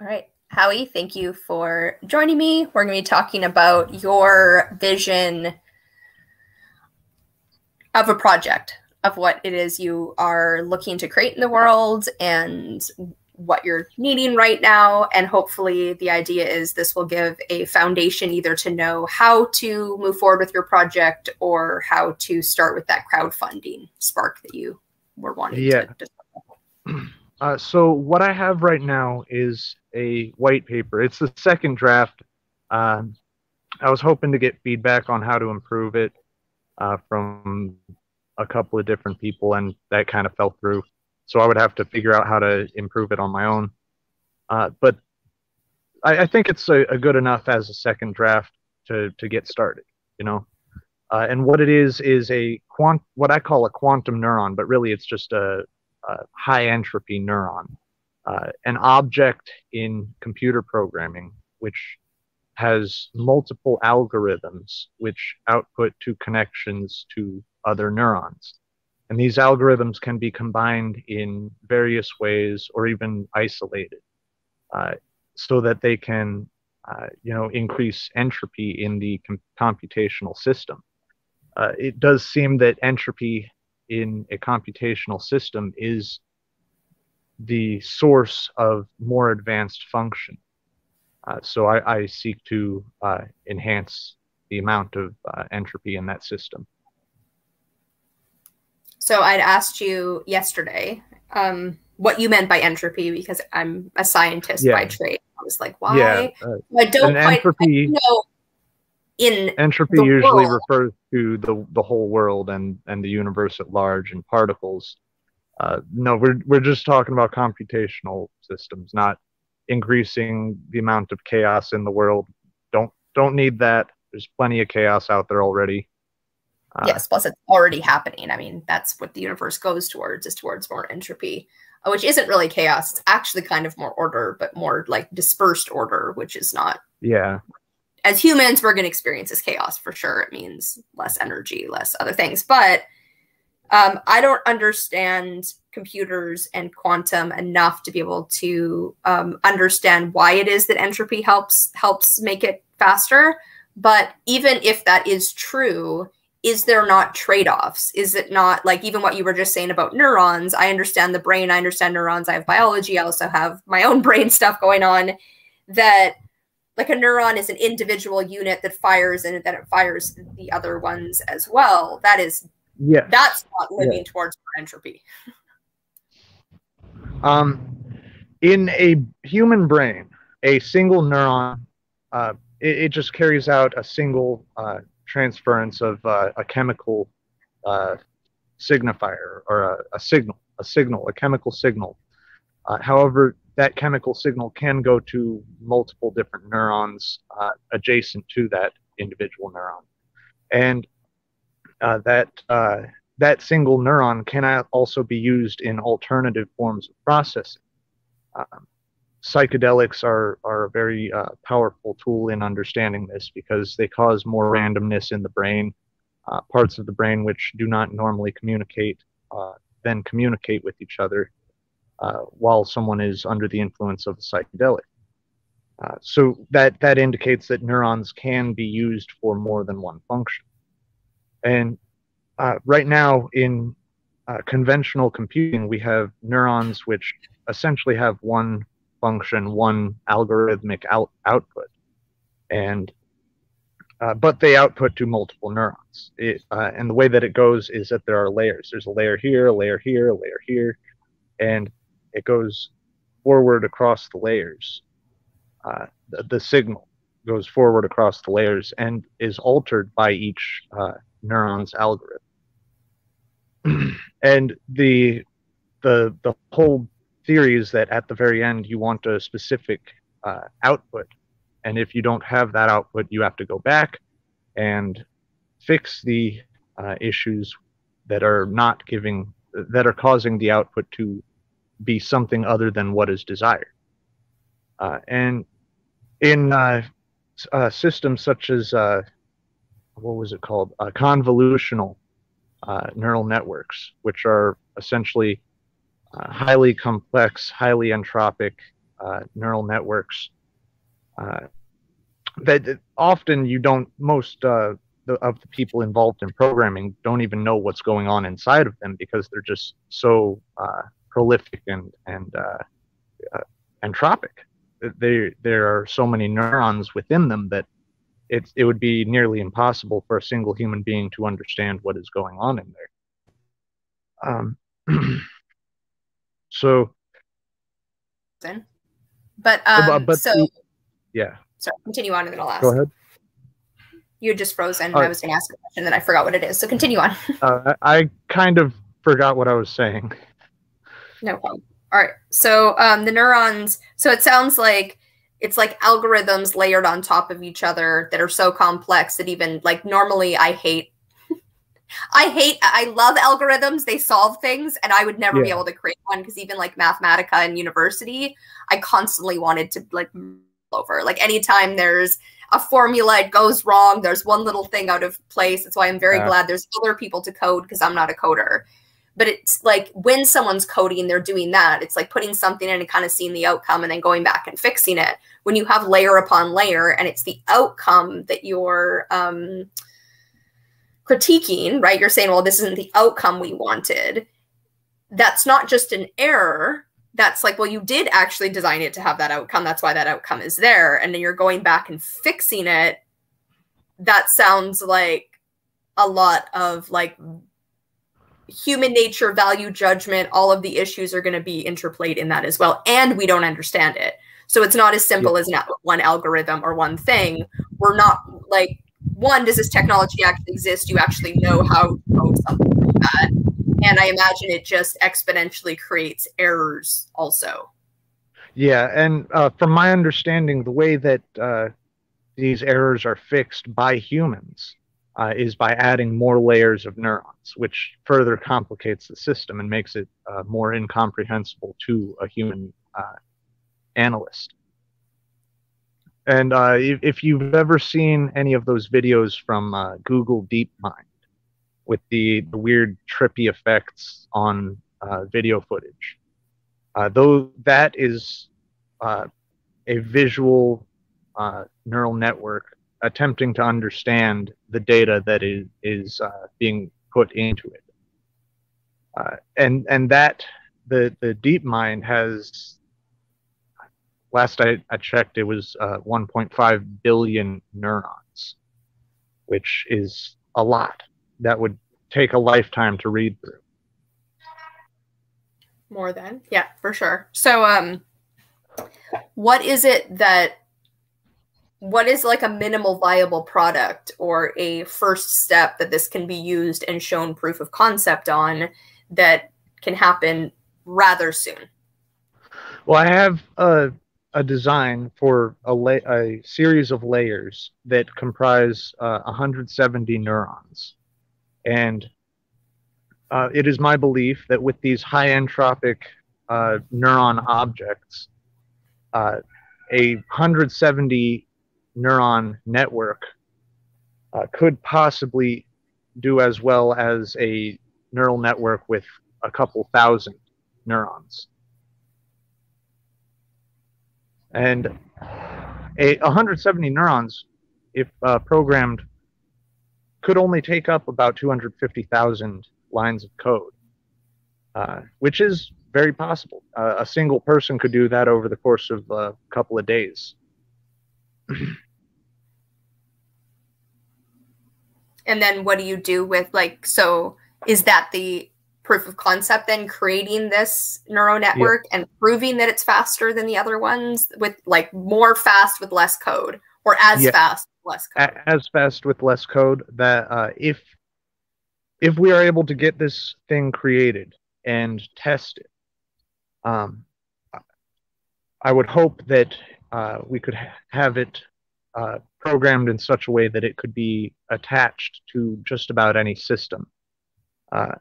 All right. Howie, thank you for joining me. We're going to be talking about your vision of a project, of what it is you are looking to create in the world and what you're needing right now. And hopefully, the idea is this will give a foundation either to know how to move forward with your project or how to start with that crowdfunding spark that you were wanting yeah. to. Uh, so, what I have right now is a white paper. It's the second draft. Um, I was hoping to get feedback on how to improve it uh, from a couple of different people, and that kind of fell through. So I would have to figure out how to improve it on my own. Uh, but I, I, think it's a, a, good enough as a second draft to to get started. You know, uh, and what it is is a quant what I call a quantum neuron, but really it's just a high entropy neuron, uh, an object in computer programming which has multiple algorithms which output to connections to other neurons. And these algorithms can be combined in various ways or even isolated uh, so that they can, uh, you know, increase entropy in the com computational system. Uh, it does seem that entropy in a computational system is the source of more advanced function. Uh, so I, I, seek to uh, enhance the amount of uh, entropy in that system. So I'd asked you yesterday um, what you meant by entropy because I'm a scientist yeah. by trade. I was like, why? Yeah, uh, I don't quite entropy, know. In entropy usually world. refers to the the whole world and and the universe at large and particles. Uh, no, we're we're just talking about computational systems, not increasing the amount of chaos in the world. Don't don't need that. There's plenty of chaos out there already. Uh, yes, plus it's already happening. I mean, that's what the universe goes towards, is towards more entropy, uh, which isn't really chaos. It's actually kind of more order, but more like dispersed order, which is not. Yeah. As humans, we're going to experience this chaos for sure. It means less energy, less other things. But um, I don't understand computers and quantum enough to be able to um, understand why it is that entropy helps helps make it faster. But even if that is true, is there not trade-offs is it not like even what you were just saying about neurons i understand the brain i understand neurons i have biology i also have my own brain stuff going on that like a neuron is an individual unit that fires and then it fires the other ones as well that is yeah that's not living yeah. towards entropy um in a human brain a single neuron uh, it, it just carries out a single uh, transference of uh, a chemical uh, signifier or a, a, signal, a signal, a chemical signal. Uh, however, that chemical signal can go to multiple different neurons uh, adjacent to that individual neuron, and uh, that uh, that single neuron can also be used in alternative forms of processing. Um, psychedelics are are a very uh, powerful tool in understanding this because they cause more randomness in the brain. Uh, parts of the brain which do not normally communicate uh, then communicate with each other uh, while someone is under the influence of a psychedelic. Uh, so that that indicates that neurons can be used for more than one function. And uh, right now in conventional computing, we have neurons which essentially have one function, one algorithmic out output, and uh, but they output to multiple neurons. It, uh, and the way that it goes is that there are layers. There's a layer here, a layer here, a layer here, and it goes forward across the layers. Uh, the, the, signal goes forward across the layers and is altered by each uh, neuron's algorithm. and the the the whole theory is that at the very end you want a specific uh, output and if you don't have that output you have to go back and fix the uh, issues that are not giving that are causing the output to be something other than what is desired. Uh, and in uh, uh, systems such as uh, what was it called? Convolutional neural networks which are essentially uh, highly complex, highly entropic, uh, neural networks uh, that often you don't most uh, the, of the people involved in programming don't even know what's going on inside of them because they're just so uh, prolific and and uh, uh, entropic. There there are so many neurons within them that it it would be nearly impossible for a single human being to understand what is going on in there. Um, so, but um, but so yeah. Sorry, continue on and then I'll ask. Go ahead. You had just frozen. Uh, I was going to ask a question, and then I forgot what it is. So continue on. uh, I kind of forgot what I was saying. No problem. All right. So um, the neurons. So it sounds like it's like algorithms layered on top of each other that are so complex that even like normally I hate. I hate. I love algorithms. They solve things, and I would never yeah. be able to create one because even like Mathematica in university, I constantly wanted to like over. Like anytime there's a formula, it goes wrong. There's one little thing out of place. That's why I'm very uh, glad there's other people to code because I'm not a coder. But it's like when someone's coding, they're doing that. It's like putting something in and kind of seeing the outcome and then going back and fixing it. When you have layer upon layer and it's the outcome that you're um, critiquing, right? You're saying, well, this isn't the outcome we wanted. That's not just an error that's like, well, you did actually design it to have that outcome. That's why that outcome is there. And then you're going back and fixing it. That sounds like a lot of like human nature, value judgment, all of the issues are going to be interplayed in that as well. And we don't understand it. So it's not as simple as one algorithm or one thing. We're not like, one, does this technology actually exist? You actually know how to code something like that and I imagine it just exponentially creates errors also. Yeah, and uh, from my understanding, the way that uh, these errors are fixed by humans uh, is by adding more layers of neurons, which further complicates the system and makes it uh, more incomprehensible to a human uh, analyst. And uh, if, if, you've ever seen any of those videos from Google DeepMind, with the, the weird trippy effects on uh, video footage. Uh, though that is uh, a visual uh, neural network attempting to understand the data that is, is uh, being put into it. Uh, and and that the the DeepMind has last I, I checked it was 1.5 billion neurons, which is a lot that would take a lifetime to read through. More than, yeah, for sure. So, um, what is it that, what is like a minimal viable product or a first step that this can be used and shown proof of concept on that can happen rather soon? Well, I have a, a design for a, a series of layers that comprise uh, 170 neurons. And uh, it is my belief that with these high entropic uh, neuron objects, uh, a 170 neuron network uh, could possibly do as well as a neural network with a couple thousand neurons. And a 170 neurons, if uh, programmed could only take up about 250,000 lines of code, uh, which is very possible. Uh, a single person could do that over the course of a couple of days. and then what do you do with like so is that the proof of concept then creating this neural network yeah. and proving that it's faster than the other ones with like more fast with less code or as yeah. fast less code. As fast with less code. That uh, if if we are able to get this thing created and tested, um, I would hope that uh, we could ha have it uh, programmed in such a way that it could be attached to just about any system. Uh,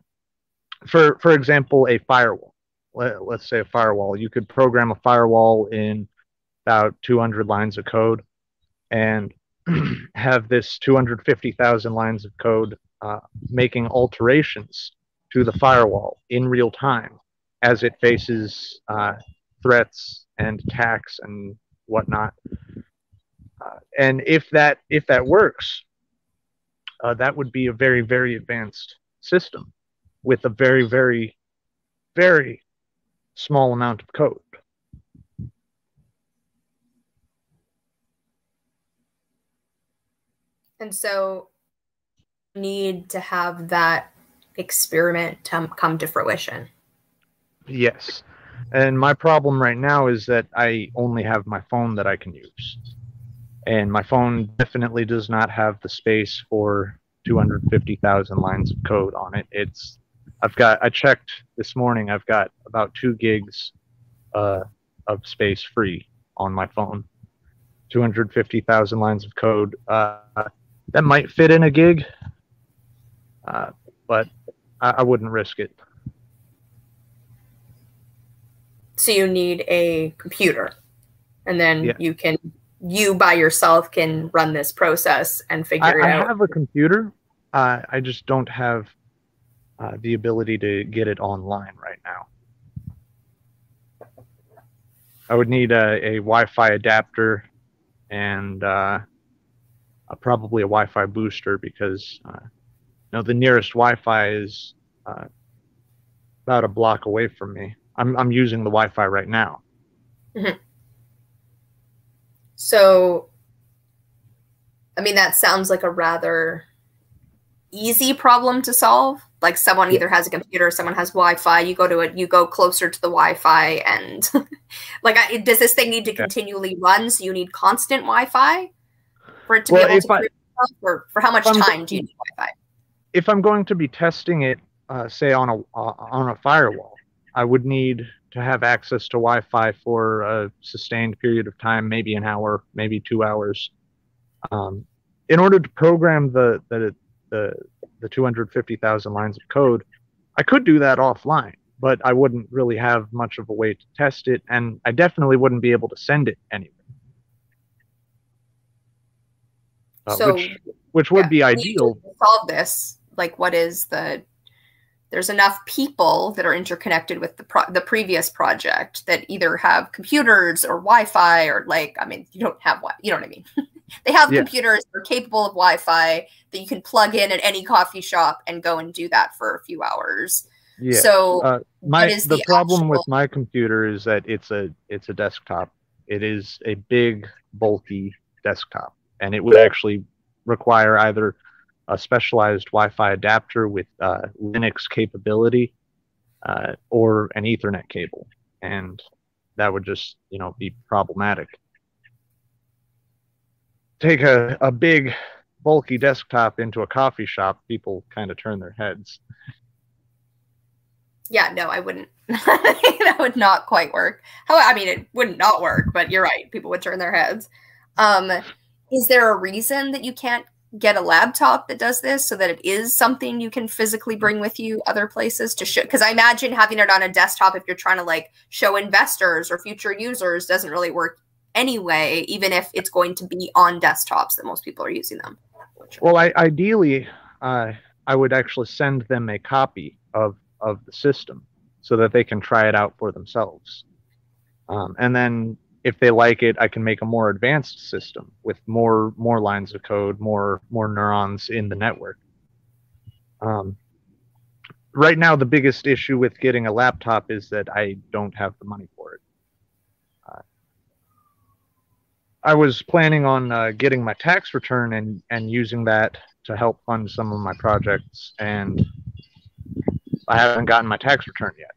for for example, a firewall. Let, let's say a firewall. You could program a firewall in about 200 lines of code and have this 250,000 lines of code uh, making alterations to the firewall in real time as it faces uh, threats and attacks and whatnot. And if that if that works, uh, that would be a very very advanced system with a very very very small amount of code. And so need to have that experiment to come to fruition. Yes. And my problem right now is that I only have my phone that I can use. And my phone definitely does not have the space for 250,000 lines of code on it. It's I've got I checked this morning. I've got about 2 gigs uh, of space free on my phone. 250,000 lines of code. Uh, that might fit in a gig, uh, but I, I wouldn't risk it. So you need a computer, and then yeah. you can you by yourself can run this process and figure I, it out. I have a computer. Uh, I just don't have uh, the ability to get it online right now. I would need a, a Wi-Fi adapter and uh, a, probably a Wi-Fi booster because uh, you know the nearest Wi-Fi is uh, about a block away from me. I'm I'm using the Wi-Fi right now. Mm-hmm. So, I mean, that sounds like a rather easy problem to solve. Like someone yeah. either has a computer, someone has Wi-Fi. You go to it, you go closer to the Wi-Fi, and like, I, does this thing need to yeah. continually run? So you need constant Wi-Fi for it to well, be able to. I, or for how much time do you need Wi-Fi? If I'm going to be testing it, uh, say on a uh, on a firewall, I would need to have access to Wi-Fi for a sustained period of time, maybe an hour, maybe two hours. Um, in order to program the the the, the 250,000 lines of code, I could do that offline, but I wouldn't really have much of a way to test it, and I definitely wouldn't be able to send it anywhere. Uh, so, which which would yeah, be ideal. solve this. Like, what is the there's enough people that are interconnected with the pro- the previous project that either have computers or Wi-Fi or like I mean you don't have what you know what I mean. they have yeah. computers that are capable of Wi-Fi that you can plug in at any coffee shop and go and do that for a few hours. Yeah. So uh, my the, the, problem with my computer is that it's a it's a desktop. It is a big bulky desktop, and it would actually require either a specialized Wi-Fi adapter with uh, Linux capability uh, or an Ethernet cable, and that would just you know be problematic. Take a, a big bulky desktop into a coffee shop, people kind of turn their heads. Yeah, no, I wouldn't. that would not quite work. How I mean, it wouldn't not work, but you're right. People would turn their heads. Um, is there a reason that you can't get a laptop that does this so that it is something you can physically bring with you other places to show because i imagine having it on a desktop if you're trying to like show investors or future users doesn't really work anyway even if it's going to be on desktops that most people are using them. Well I, ideally uh, i would actually send them a copy of of the system so that they can try it out for themselves. Um, and then if they like it, I can make a more advanced system with more more lines of code, more more neurons in the network. Um, right now, the biggest issue with getting a laptop is that I don't have the money for it. Uh, I was planning on uh, getting my tax return and and using that to help fund some of my projects, and I haven't gotten my tax return yet.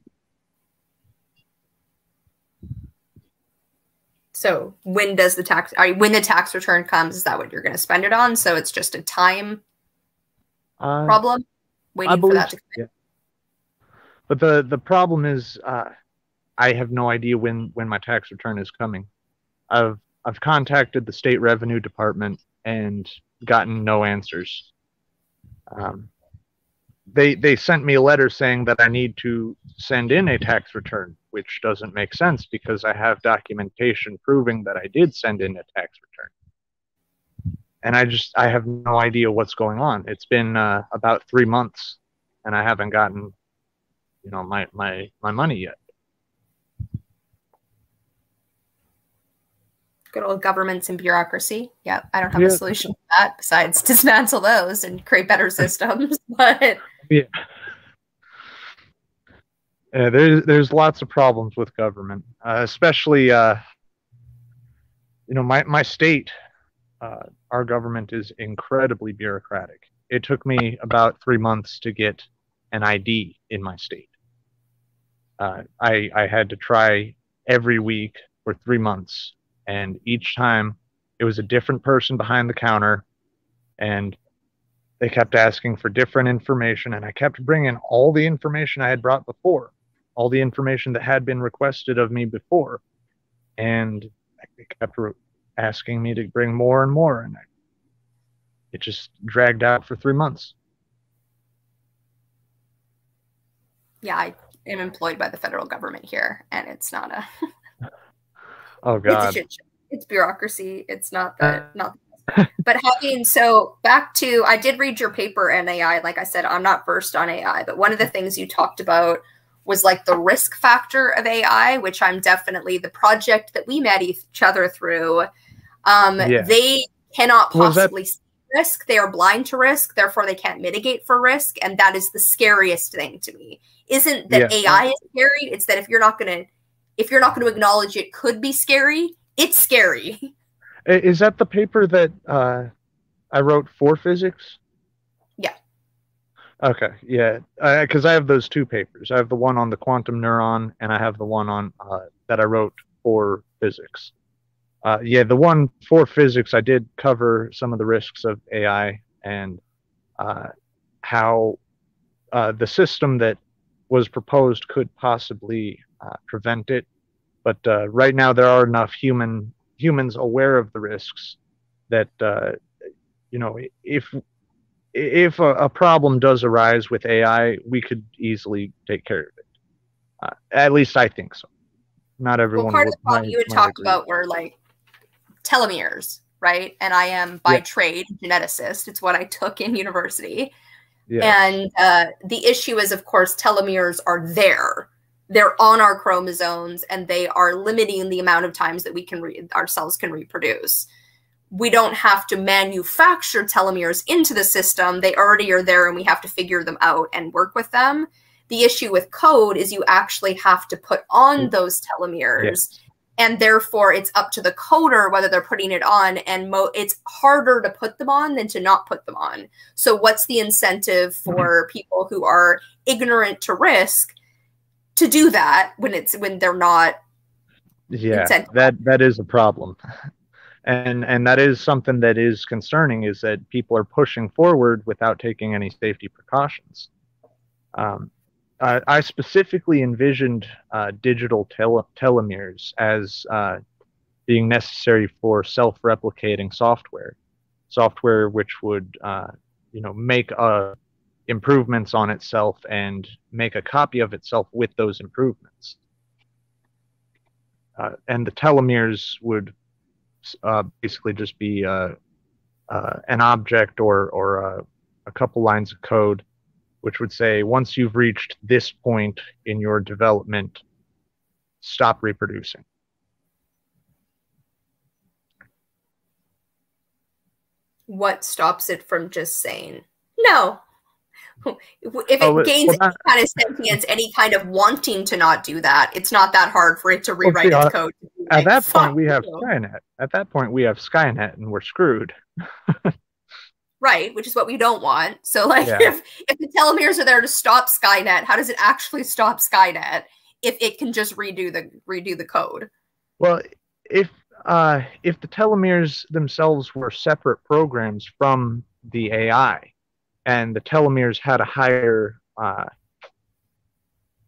So when does the tax when the tax return comes, is that what you're going to spend it on? So it's just a time uh, problem waiting for that to come yeah. But the the problem is uh, I have no idea when when my tax return is coming. I've I've contacted the state revenue department and gotten no answers. Um, they they sent me a letter saying that I need to send in a tax return, which doesn't make sense because I have documentation proving that I did send in a tax return. And I just I have no idea what's going on. It's been uh, about three months, and I haven't gotten, you know, my my my money yet. Good old governments and bureaucracy. Yeah, I don't have yeah. a solution to that besides dismantle those and create better systems. But yeah. Yeah, there's there's lots of problems with government, uh, especially uh, you know my my state. Uh, our government is incredibly bureaucratic. It took me about three months to get an ID in my state. Uh, I I had to try every week for three months, and each time it was a different person behind the counter, and they kept asking for different information, and I kept bringing all the information I had brought before, all the information that had been requested of me before, and they kept asking me to bring more and more, and I, it just dragged out for three months. Yeah, I am employed by the federal government here, and it's not a. oh God. It's, it's bureaucracy. It's not that uh, not. But having so back to I did read your paper on AI. Like I said, I'm not versed on AI, but one of the things you talked about was like the risk factor of AI, which I'm definitely the project that we met each other through. Um, yeah. They cannot possibly see risk. They are blind to risk, therefore they can't mitigate for risk, and that is the scariest thing to me isn't that yeah. AI is scary. It's that if you're not going to if you're not going to acknowledge it could be scary, it's scary. Is that the paper that uh, I wrote for Physix? Yeah. Okay. Yeah. Because I have those two papers. I have the one on the quantum neuron, and I have the one on uh, that I wrote for Physix. Uh, yeah, the one for Physix, I did cover some of the risks of AI and uh, how uh, the system that was proposed could possibly uh, prevent it. But uh, right now, there are enough human humans aware of the risks that uh, you know if if a, a, problem does arise with AI, we could easily take care of it. Uh, at least I think so. Not everyone. Well, part of the problem you had talked agree. about were like telomeres, right? And I am by yeah. trade geneticist. It's what I took in university. And uh, the issue is, of course, telomeres are there. They're on our chromosomes and they are limiting the amount of times that we can re- our cells can reproduce. We don't have to manufacture telomeres into the system. They already are there and we have to figure them out and work with them. The issue with code is you actually have to put on mm. those telomeres. Yes and therefore it's up to the coder whether they're putting it on and mo- it's harder to put them on than to not put them on so what's the incentive mm-hmm. for mm-hmm. people who are ignorant to risk to do that when it's when they're not yeah that that is a problem. And and that is something that is concerning is that people are pushing forward without taking any safety precautions. Um, uh, I specifically envisioned uh, digital tel- telomeres as uh, being necessary for self-replicating software, software which would, uh, you know, make uh, improvements on itself and make a copy of itself with those improvements. Uh, and the telomeres would uh, basically just be uh, uh, an object or or a couple lines of code which would say once you've reached this point in your development, stop reproducing. What stops it from just saying no? If it oh, gains well, any kind of sentience, any kind of wanting to not do that, it's not that hard for it to rewrite well, see, its code. At that point, we have Skynet. At that point, we have Skynet, and we're screwed. right which is what we don't want so like yeah. if if the telomeres are there to stop skynet how does it actually stop skynet if it can just redo the redo the code well if uh if the telomeres themselves were separate programs from the ai and the telomeres had a higher uh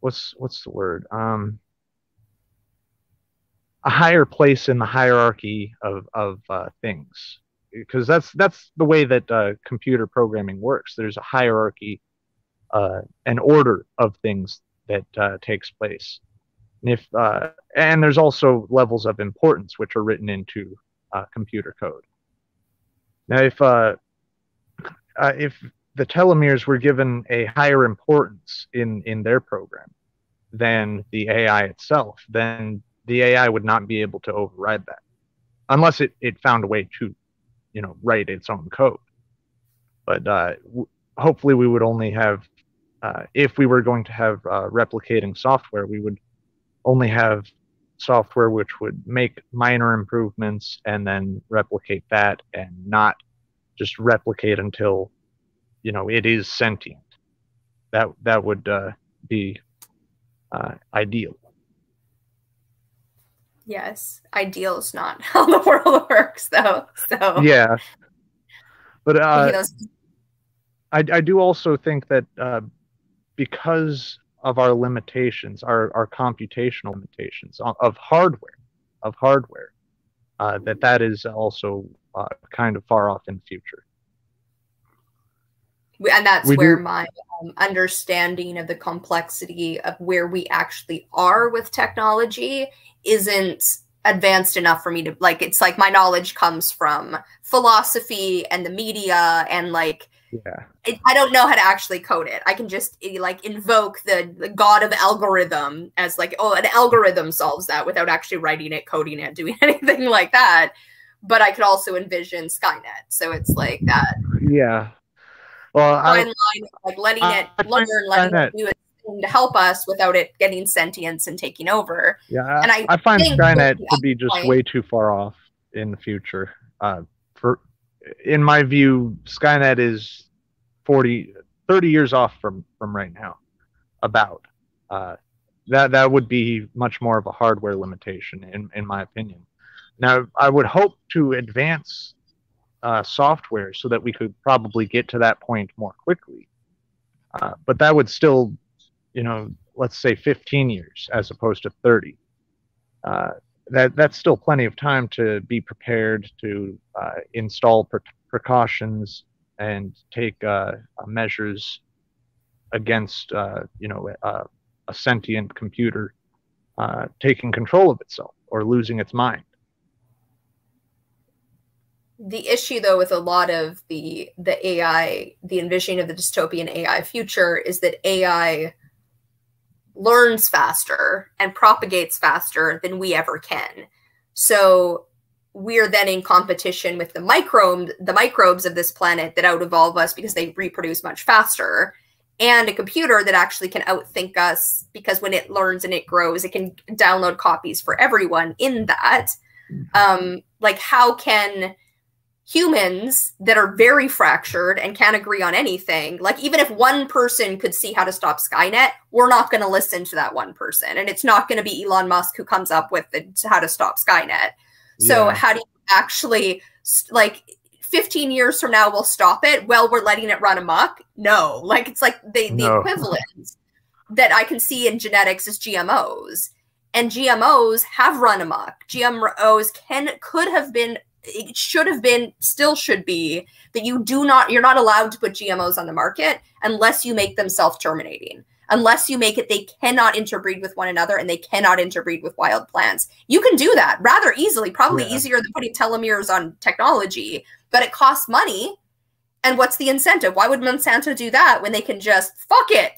what's what's the word um a higher place in the hierarchy of of uh, things because that's that's the way that uh, computer programming works. There's a hierarchy, uh, an order of things that uh, takes place. And if uh, and there's also levels of importance which are written into uh, computer code. Now, if uh, if the telomeres were given a higher importance in in their program than the AI itself, then the AI would not be able to override that unless it, it found a way to, you know, write its own code. But uh, w- hopefully, we would only have, uh, if we were going to have uh, replicating software, we would only have software which would make minor improvements and then replicate that and not just replicate until you know it is sentient. That that would uh, be uh, ideal. Yes ideal is not how the world works though so. Yeah. But uh, I, I do also think that uh, because of our limitations, our, our computational limitations of hardware, of hardware, uh, that that is also uh, kind of far off in the future. And that's we where do. my um, understanding of the complexity of where we actually are with technology isn't advanced enough for me to like. It's like my knowledge comes from philosophy and the media and like yeah. it, i don't know how to actually code it. I can just eh, like invoke the, the god of algorithm as like oh an algorithm solves that without actually writing it coding it doing anything like that. But i could also envision skynet. So it's like that. Yeah well I, line like letting I, it I learn letting it do it to help us without it getting sentience and taking over yeah and i, I find skynet to be just point, way too far off in the future uh, for in my view, Skynet is 40, 30 years off from, from right now. About uh, that, that would be much more of a hardware limitation, in, in my opinion. Now, I would hope to advance uh, software so that we could probably get to that point more quickly. Uh, but that would still, you know, let's say 15 years as opposed to 30. Uh, that that's still plenty of time to be prepared to uh, install pre- precautions and take uh, uh measures against you know a sentient computer taking control of itself or losing its mind. The issue, though, with a lot of the the AI, the envisioning of the dystopian AI future, is that AI learns faster and propagates faster than we ever can. So we're then in competition with the microbe, the microbes of this planet that out evolve us because they reproduce much faster, and a computer that actually can outthink us because when it learns and it grows, it can download copies for everyone in that. Um, like how can humans that are very fractured and can't agree on anything. Like, even if one person could see how to stop Skynet, we're not going to listen to that one person. And it's not going to be Elon Musk who comes up with the, how to stop Skynet. So, yeah. how do you actually, like, 15 years from now, we'll stop it? Well, we're letting it run amok? No. Like, it's like the, the no. equivalent that I can see in genetics is GMOs. And GMOs have run amok. GMOs can could have been it should have been still should be that you do not you're not allowed to put gmos on the market unless you make them self-terminating. Unless you make it they cannot interbreed with one another and they cannot interbreed with wild plants. You can do that rather easily probably yeah. easier than putting telomeres on technology but it costs money. And what's the incentive? Why would monsanto do that when they can just fuck it?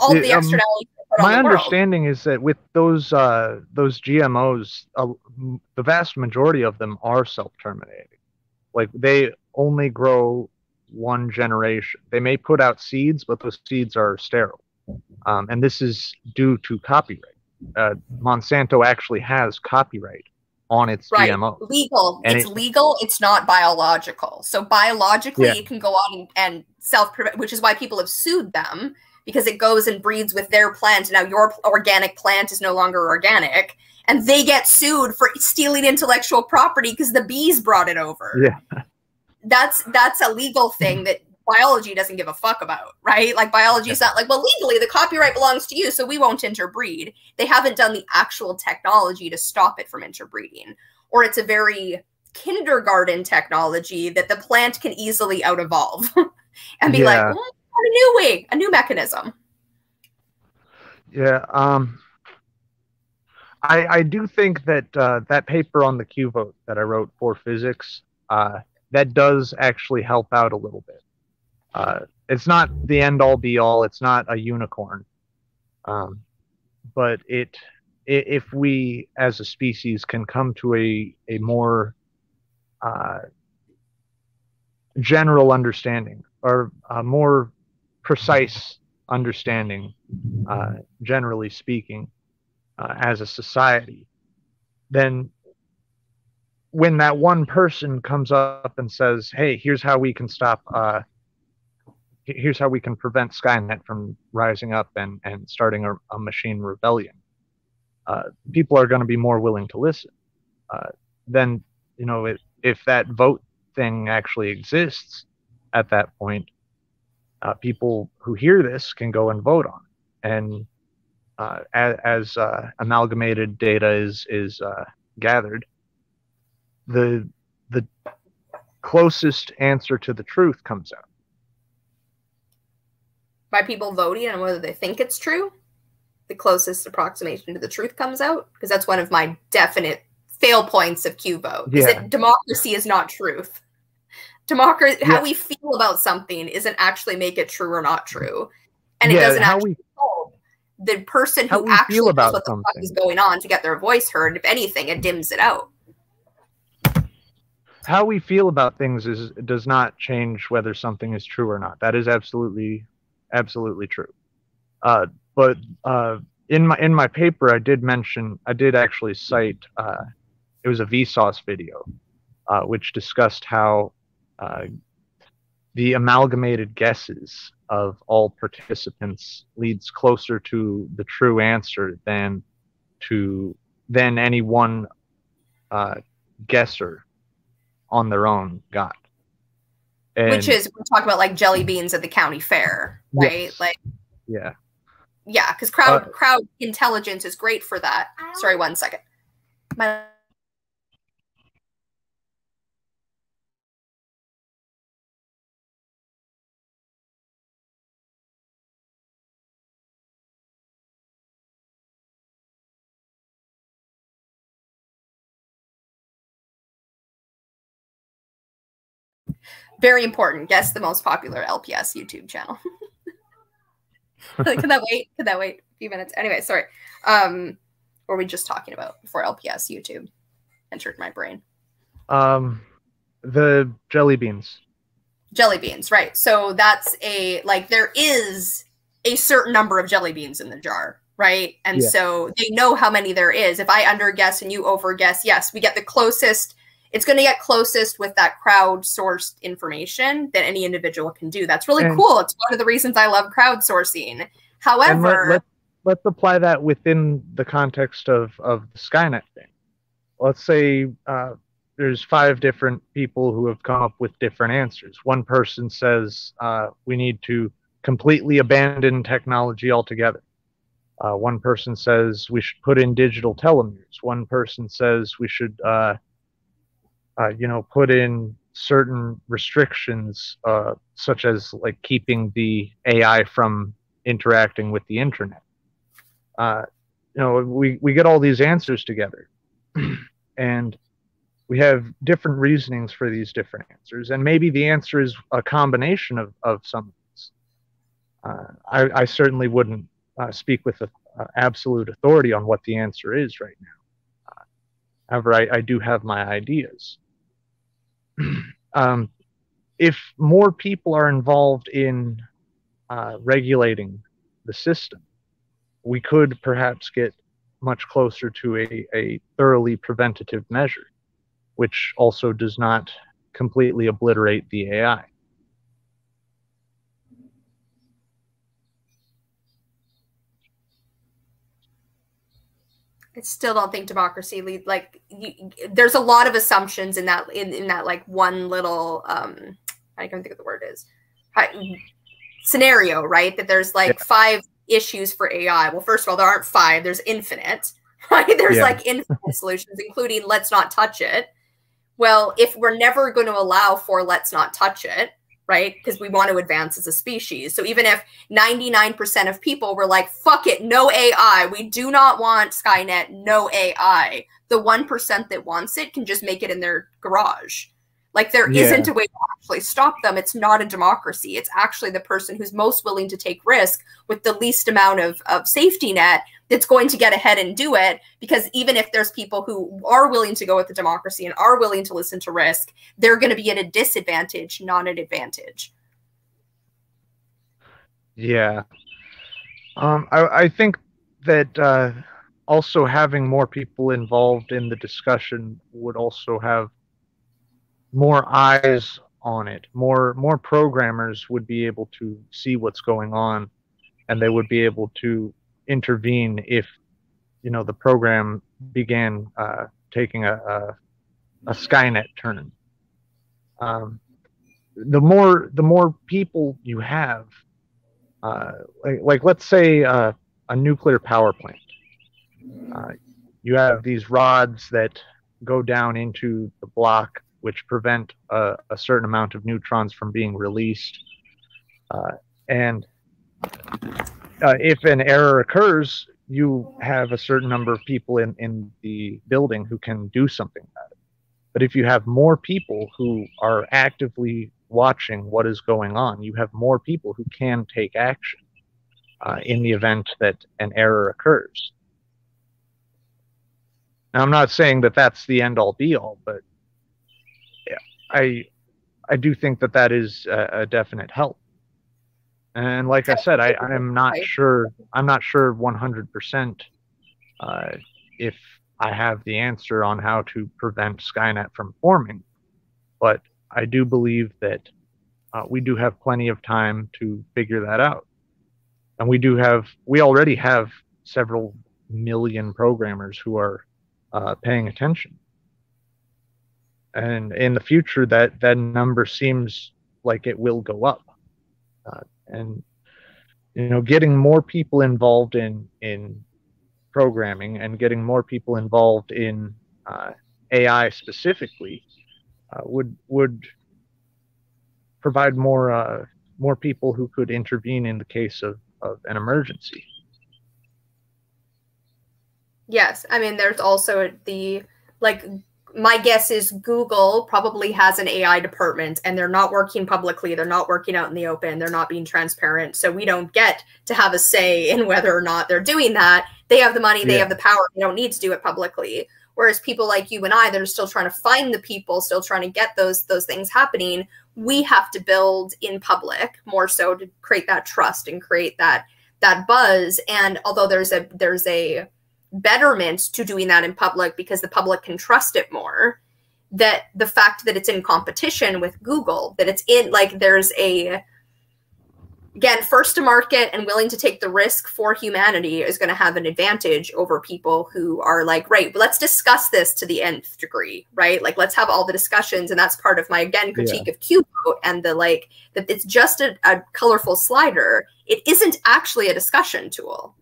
All the um, externalities my understanding is that with those uh, those GMOs, uh, the vast majority of them are self-terminating. Like they only grow one generation. They may put out seeds, but those seeds are sterile, um, and this is due to copyright. Uh, Monsanto actually has copyright on its right. GMO. Legal. And it's it, legal. It's not biological. So biologically, yeah. it can go on and, and self, which is why people have sued them because it goes and breeds with their plant. Now your organic plant is no longer organic, and they get sued for stealing intellectual property because the bees brought it over. Yeah, that's that's a legal thing that biology doesn't give a fuck about, right? Like biology is not like, well, legally the copyright belongs to you, so we won't interbreed. They haven't done the actual technology to stop it from interbreeding, or it's a very kindergarten technology that the plant can easily out evolve and be yeah. like, well, a new way, a new mechanism. Yeah, um, I I do think that uh, that paper on the Q vote that I wrote for Physix uh, that does actually help out a little bit. Uh, it's not the end all be all. It's not a unicorn, um, but it if we as a species can come to a a more uh, general understanding or a more precise understanding, uh, generally speaking, uh, as a society, then when that one person comes up and says, "Hey, here's how we can stop," uh, here's how we can prevent Skynet from rising up and and starting a, a machine rebellion, uh, people are going to be more willing to listen. Uh, then, you know, it, if that vote thing actually exists at that point, uh, people who hear this can go and vote on it. And uh, as, as uh, amalgamated data is is uh, gathered, the the closest answer to the truth comes out by people voting on whether they think it's true. The closest approximation to the truth comes out because that's one of my definite fail points of Q vote. Yeah. Is that democracy is not truth. Democracy, yeah. how we feel about something isn't actually make it true or not true, and yeah, it doesn't actually we, the person who actually knows what the something. fuck is going on to get their voice heard. If anything, it dims it out. How we feel about things is does not change whether something is true or not. That is absolutely, absolutely true. Uh, but uh, in my in my paper, I did mention I did actually cite uh, it was a Vsauce video, uh, which discussed how uh, the amalgamated guesses of all participants leads closer to the true answer than to than any one uh, guesser on their own got. And, Which is we talk about like jelly beans at the county fair, right? Yes. Like, yeah, yeah, because crowd uh, crowd intelligence is great for that. Sorry, one second. My Very important. Guess the most popular LPS YouTube channel. Can that wait? Can that wait a few minutes? Anyway, sorry. Um, what were we just talking about before LPS YouTube entered my brain? Um, the jelly beans. Jelly beans, right? So that's a like there is a certain number of jelly beans in the jar, right? And yeah. so they know how many there is. If I underguess and you overguess, yes, we get the closest it's going to get closest with that crowdsourced information that any individual can do. That's really and, cool. It's one of the reasons I love crowdsourcing. However, let, us let, apply that within the context of of the Skynet thing. Let's say uh, there's five different people who have come up with different answers. One person says uh, we need to completely abandon technology altogether. Uh, one person says we should put in digital telomeres. One person says we should uh, uh, you know, put in certain restrictions, uh, such as like keeping the AI from interacting with the internet. Uh, you know, we, we get all these answers together, and we have different reasonings for these different answers, and maybe the answer is a combination of of some of these. Uh, I, I certainly wouldn't uh, speak with a, absolute authority on what the answer is right now. However, I, I do have my ideas. um, if more people are involved in uh, regulating the system, we could perhaps get much closer to a, a thoroughly preventative measure, which also does not completely obliterate the AI. I still don't think democracy lead like you, there's a lot of assumptions in that in, in that like one little um I can't think of the word is scenario, right? That there's like yeah. five issues for AI. Well, first of all, there aren't five, there's infinite, right? There's yeah. like infinite solutions, including let's not touch it. Well, if we're never going to allow for let's not touch it, right? Because we want to advance as a species. So even if 99% of people were like, fuck it, no AI, we do not want Skynet, no AI, the 1% that wants it can just make it in their garage. Like there yeah. not a way to actually stop them. It's not a democracy. It's actually the person who's most willing to take risk with the least amount of, of safety net that's going to get ahead and do it because even if there's people who are willing to go with the democracy and are willing to listen to risk they're going to be at a disadvantage not an advantage. Yeah. Um, I, I think that uh, also having more people involved in the discussion would also have more eyes on it. More more programmers would be able to see what's going on and they would be able to intervene if you know the program began uh, taking a, a, a Skynet turn. Um, the more the more people you have, uh, like, like, let's say uh, a nuclear power plant, uh, you have these rods that go down into the block, which prevent a, a certain amount of neutrons from being released, uh, and uh, if an error occurs, you have a certain number of people in, in the building who can do something about it. But if you have more people who are actively watching what is going on, you have more people who can take action uh, in the event that an error occurs. Now, I'm not saying that that's the end all be all, but I I do think that that is a, a definite help. And like I said, I, I'm not sure. I'm not sure 100% uh, if I have the answer on how to prevent Skynet from forming. But I do believe that uh, we do have plenty of time to figure that out. And we do have, we already have several million programmers who are uh, paying attention. And in the future, that, that number seems like it will go up. Uh, and you know getting more people involved in in programming and getting more people involved in uh, AI specifically uh, would would provide more uh, more people who could intervene in the case of, of an emergency. Yes, I mean there's also the like my guess is Google probably has an AI department and they're not working publicly. They're not working out in the open. They're not being transparent. So we don't get to have a say in whether or not they're doing that. They have the money, they yeah. have the power. They don't need to do it publicly. Whereas people like you and I that are still trying to find the people, still trying to get those those things happening, we have to build in public more so to create that trust and create that that buzz. And although there's a there's a betterment to doing that in public because the public can trust it more that the fact that it's in competition with google that it's in like there's a again first to market and willing to take the risk for humanity is going to have an advantage over people who are like right let's discuss this to the nth degree right? Like let's have all the discussions and that's part of my again critique yeah. of Q-Vote and the like that it's just a, a colorful slider. It isn't actually a discussion tool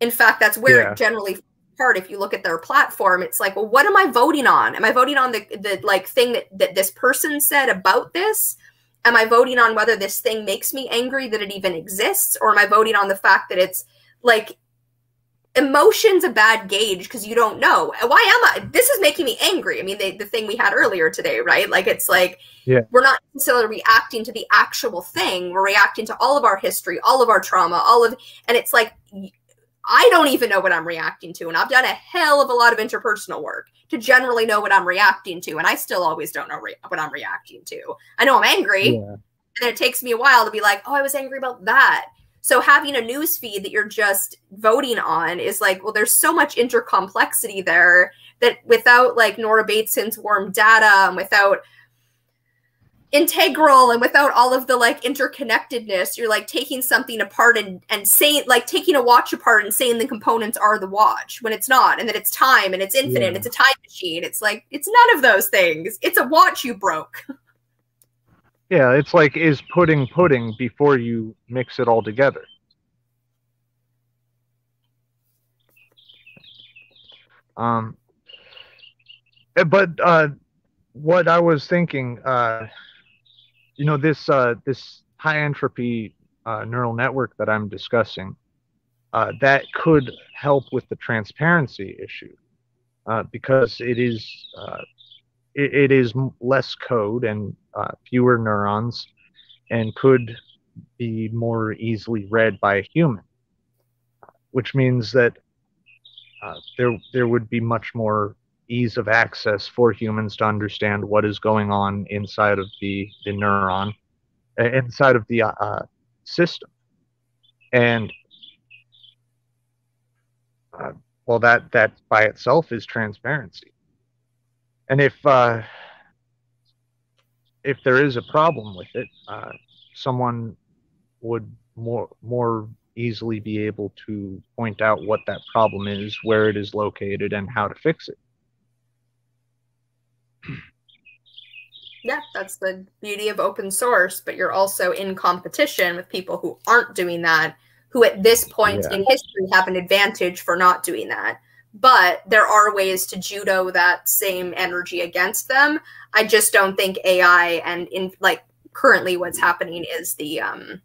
in fact, that's where yeah. it generally part if you look at their platform it's like well what am i voting on? Am i voting on the the like thing that, that this person said about this? Am i voting on whether this thing makes me angry that it even exists? Or am i voting on the fact that it's like emotion's a bad gauge because you don't know. Why am i this is making me angry. I mean the, the thing we had earlier today right? Like it's like yeah. we're not necessarily reacting to the actual thing. We're reacting to all of our history all of our trauma all of and it's like I don't even know what I'm reacting to. And I've done a hell of a lot of interpersonal work to generally know what I'm reacting to. And I still always don't know what I'm reacting to. I know I'm angry. Yeah. And it takes me a while to be like, oh, I was angry about that. So having a news feed that you're just voting on is like, well, there's so much intercomplexity there that without like Nora Bateson's warm data and without integral and without all of the like interconnectedness you're like taking something apart and and saying like taking a watch apart and saying the components are the watch when it's not and that it's time and it's infinite yeah. it's a time machine. It's like it's none of those things. It's a watch you broke. Yeah it's like is pudding pudding before you mix it all together. Um eh, but uh what i was thinking uh you know this uh, this high entropy uh, neural network that I'm discussing uh, that could help with the transparency issue uh, because it is uh, it, it is less code and uh, fewer neurons and could be more easily read by a human. which means that there there would be much more ease of access for humans to understand what is going on inside of the the neuron, inside of the uh, system, and uh, well, that that by itself is transparency. And if uh, if there is a problem with it, uh, someone would more more easily be able to point out what that problem is, where it is located, and how to fix it. Yeah, that's the beauty of open source, but you're also in competition with people who aren't doing that, who at this point yeah. in history have an advantage for not doing that. But there are ways to judo that same energy against them. I just don't think AI and in like currently what's happening is the um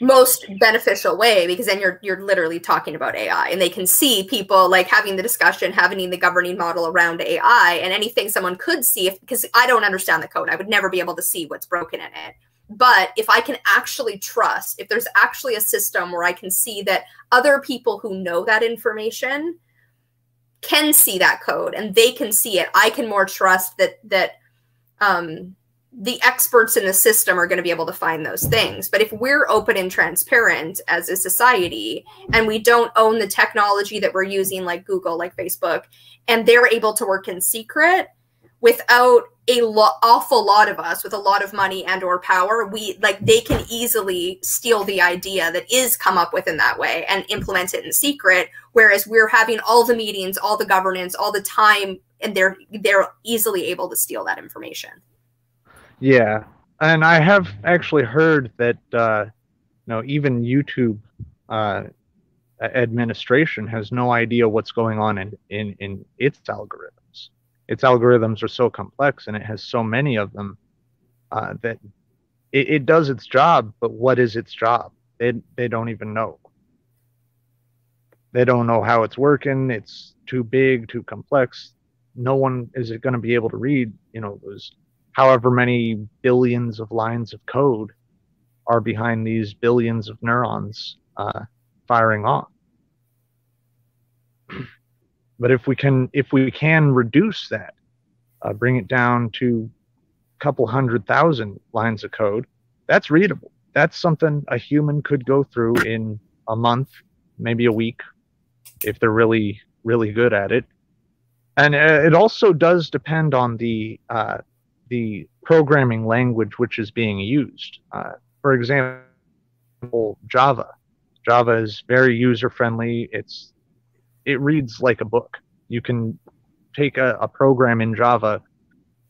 most beneficial way because then you're you're literally talking about AI and they can see people like having the discussion, having the governing model around AI and anything someone could see if because I don't understand the code. I would never be able to see what's broken in it. But if I can actually trust, if there's actually a system where I can see that other people who know that information can see that code and they can see it, I can more trust that that um the experts in the system are going to be able to find those things. But if we're open and transparent as a society and we don't own the technology that we're using, like Google, like Facebook, and they're able to work in secret without a lo- awful lot of us with a lot of money and or power we like they can easily steal the idea that is come up with in that way and implement it in secret whereas we're having all the meetings all the governance all the time and they're they're easily able to steal that information yeah, and I have actually heard that uh, you know even YouTube uh, administration has no idea what's going on in, in in its algorithms. Its algorithms are so complex, and it has so many of them uh, that it, it does its job. But what is its job? They they don't even know. They don't know how it's working. It's too big, too complex. No one is going to be able to read, you know, those however many billions of lines of code are behind these billions of neurons uh, firing off. but if we can if we can reduce that, uh, bring it down to a couple hundred thousand lines of code, that's readable. That's something a human could go through in a month, maybe a week, if they're really really good at it. And uh, it also does depend on the uh, the programming language which is being used. Uh, for example, Java. Java is very user friendly. It's it reads like a book. You can take a, a program in Java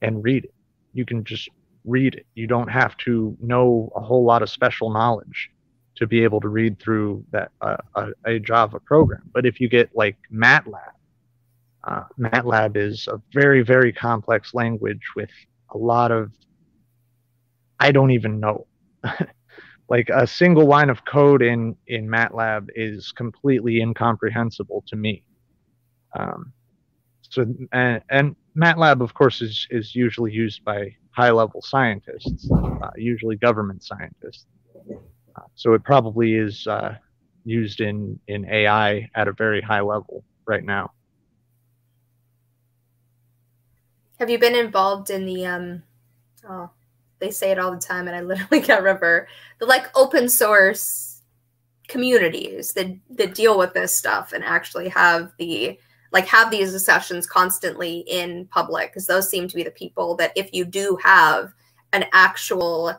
and read it. You can just read it. You don't have to know a whole lot of special knowledge to be able to read through that uh, a, a, Java program. But if you get like MATLAB, uh, MATLAB is a very very complex language with a lot of I don't even know. like a single line of code in in MATLAB is completely incomprehensible to me. Um, so and, and MATLAB, of course, is is usually used by high level scientists, uh, usually government scientists. Uh, so it probably is uh, used in in AI at a very high level right now. Have you been involved in the um oh they say it all the time and I literally can't remember. The like open source communities that that deal with this stuff and actually have the like have these discussions constantly in public because those seem to be the people that if you do have an actual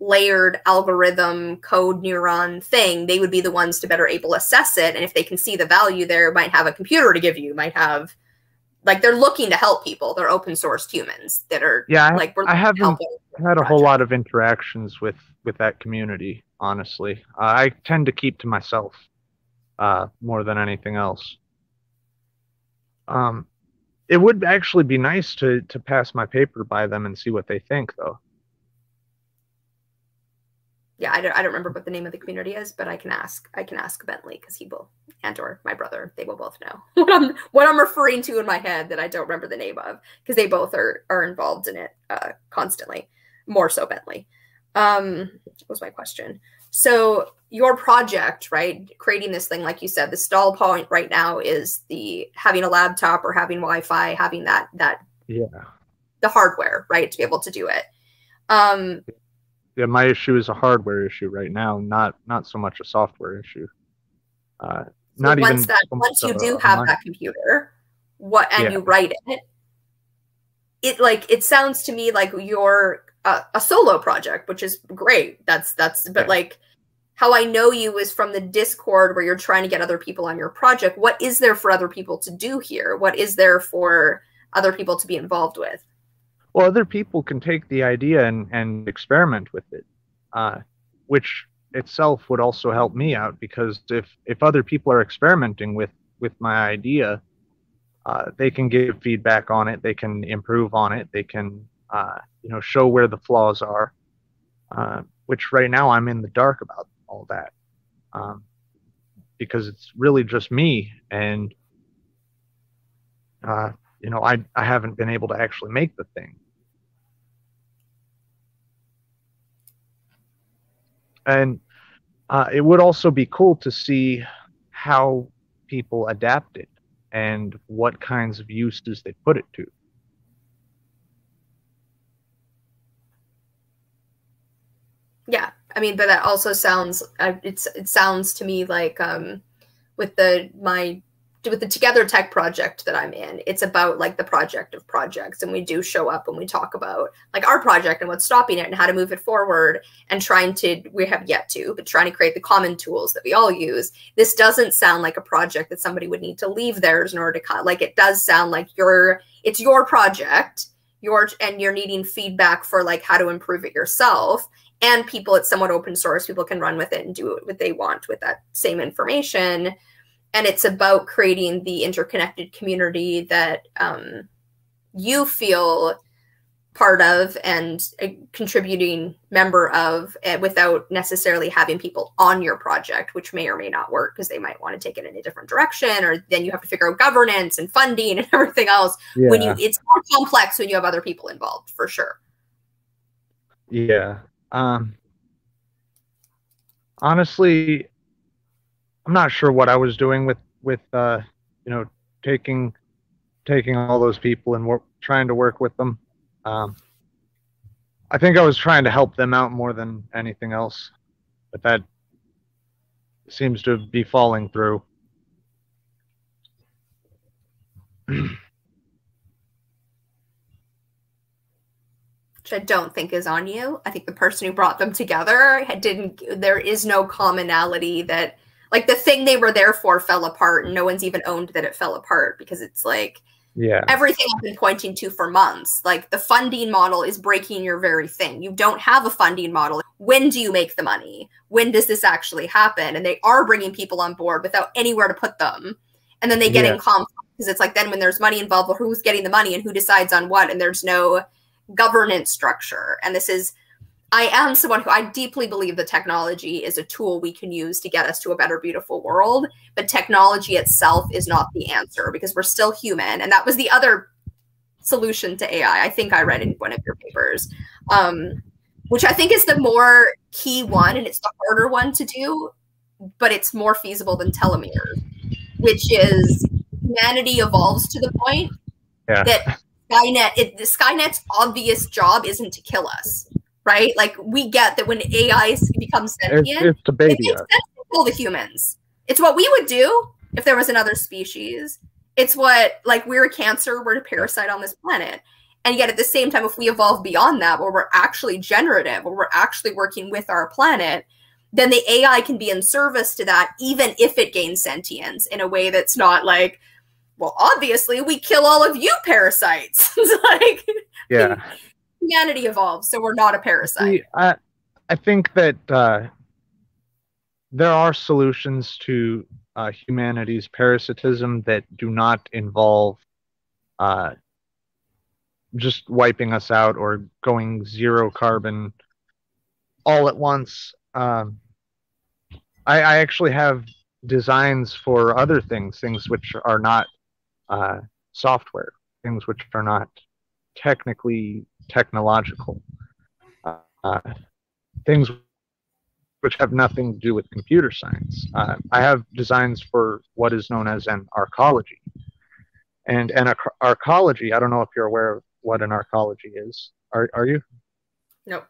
layered algorithm code neuron thing they would be the ones to better able assess it. And if they can see the value there might have a computer to give you might have like they're looking to help people. They're open sourced humans that are yeah. Like we're I haven't had a whole lot of interactions with with that community. Honestly, uh, I tend to keep to myself uh, more than anything else. Um, it would actually be nice to to pass my paper by them and see what they think, though yeah, I don't, I don't remember what the name of the community is, but I can ask. I can ask Bentley because he will, and or my brother. They will both know what I'm what I'm referring to in my head that I don't remember the name of because they both are are involved in it uh, constantly. More so Bentley. Um, what was my question? so your project, right? Creating this thing, like you said, the stall point right now is the having a laptop or having Wi-Fi, having that that yeah the hardware, right, to be able to do it. Um, yeah, my issue is a hardware issue right now, not not so much a software issue. Uh, so not once even that once you do have that computer, what and yeah. you write it, it like it sounds to me like you're a, a solo project, which is great. That's that's but yeah. like how I know you is from the Discord where you're trying to get other people on your project. What is there for other people to do here? What is there for other people to be involved with? Well, other people can take the idea and, and experiment with it, uh, which itself would also help me out because if if other people are experimenting with with my idea, uh, they can give feedback on it, they can improve on it, they can uh, you know show where the flaws are. Uh, which right now I'm in the dark about all that um, because it's really just me and uh, you know I, I haven't been able to actually make the thing. And uh, it would also be cool to see how people adapt it and what kinds of uses they put it to. Yeah I mean, but that also sounds uh, it's it sounds to me like um, with the my with the Together Tech project that I'm in, it's about like the project of projects, and we do show up and we talk about like our project and what's stopping it and how to move it forward, and trying to we have yet to, but trying to create the common tools that we all use. This doesn't sound like a project that somebody would need to leave theirs in order to cut. Like it does sound like your it's your project, your and you're needing feedback for like how to improve it yourself and people it's somewhat open source people can run with it and do what they want with that same information and it's about creating the interconnected community that um, you feel part of and a contributing member of uh, without necessarily having people on your project which may or may not work because they might want to take it in a different direction or then you have to figure out governance and funding and everything else yeah. when you it's more complex when you have other people involved for sure yeah um, honestly, I'm not sure what I was doing with with uh, you know taking taking all those people and work, trying to work with them. Um, I think I was trying to help them out more than anything else, but that seems to be falling through. which I don't think is on you. I think the person who brought them together didn't, there is no commonality that, like, the thing they were there for fell apart, and no one's even owned that it fell apart because it's like, yeah, everything I've been pointing to for months. Like, the funding model is breaking your very thing. You don't have a funding model. When do you make the money? When does this actually happen? And they are bringing people on board without anywhere to put them. And then they get yeah. in conflict because it's like, then when there's money involved, well, who's getting the money and who decides on what? And there's no, governance structure. And this is, I am someone who I deeply believe that technology is a tool we can use to get us to a better, beautiful world. But technology itself is not the answer because we're still human. And that was the other solution to AI. I think I read in one of your papers, um, which I think is the more key one and it's the harder one to do, but it's more feasible than telomeres, which is humanity evolves to the point yeah. that Skynet, it, the Skynet's obvious job isn't to kill us, right? Like we get that when AI becomes sentient, it's, it's a baby. It to kill the humans. It's what we would do if there was another species. It's what like we're a cancer, we're a parasite on this planet. And yet at the same time, if we evolve beyond that, where we're actually generative, where we're actually working with our planet, then the AI can be in service to that, even if it gains sentience in a way that's not like, well, obviously we kill all of you parasites. like, yeah, humanity evolves, so we're not a parasite. I, I think that uh, there are solutions to uh, humanity's parasitism that do not involve uh, just wiping us out or going zero carbon all at once. Um, I, I actually have designs for other things, things which are not uh, software, things which are not technically technological, uh, things which have nothing to do with computer science. Uh, I have designs for what is known as an arcology. And an arcology, I don't know if you're aware of what an arcology is. Are, are you? Nope.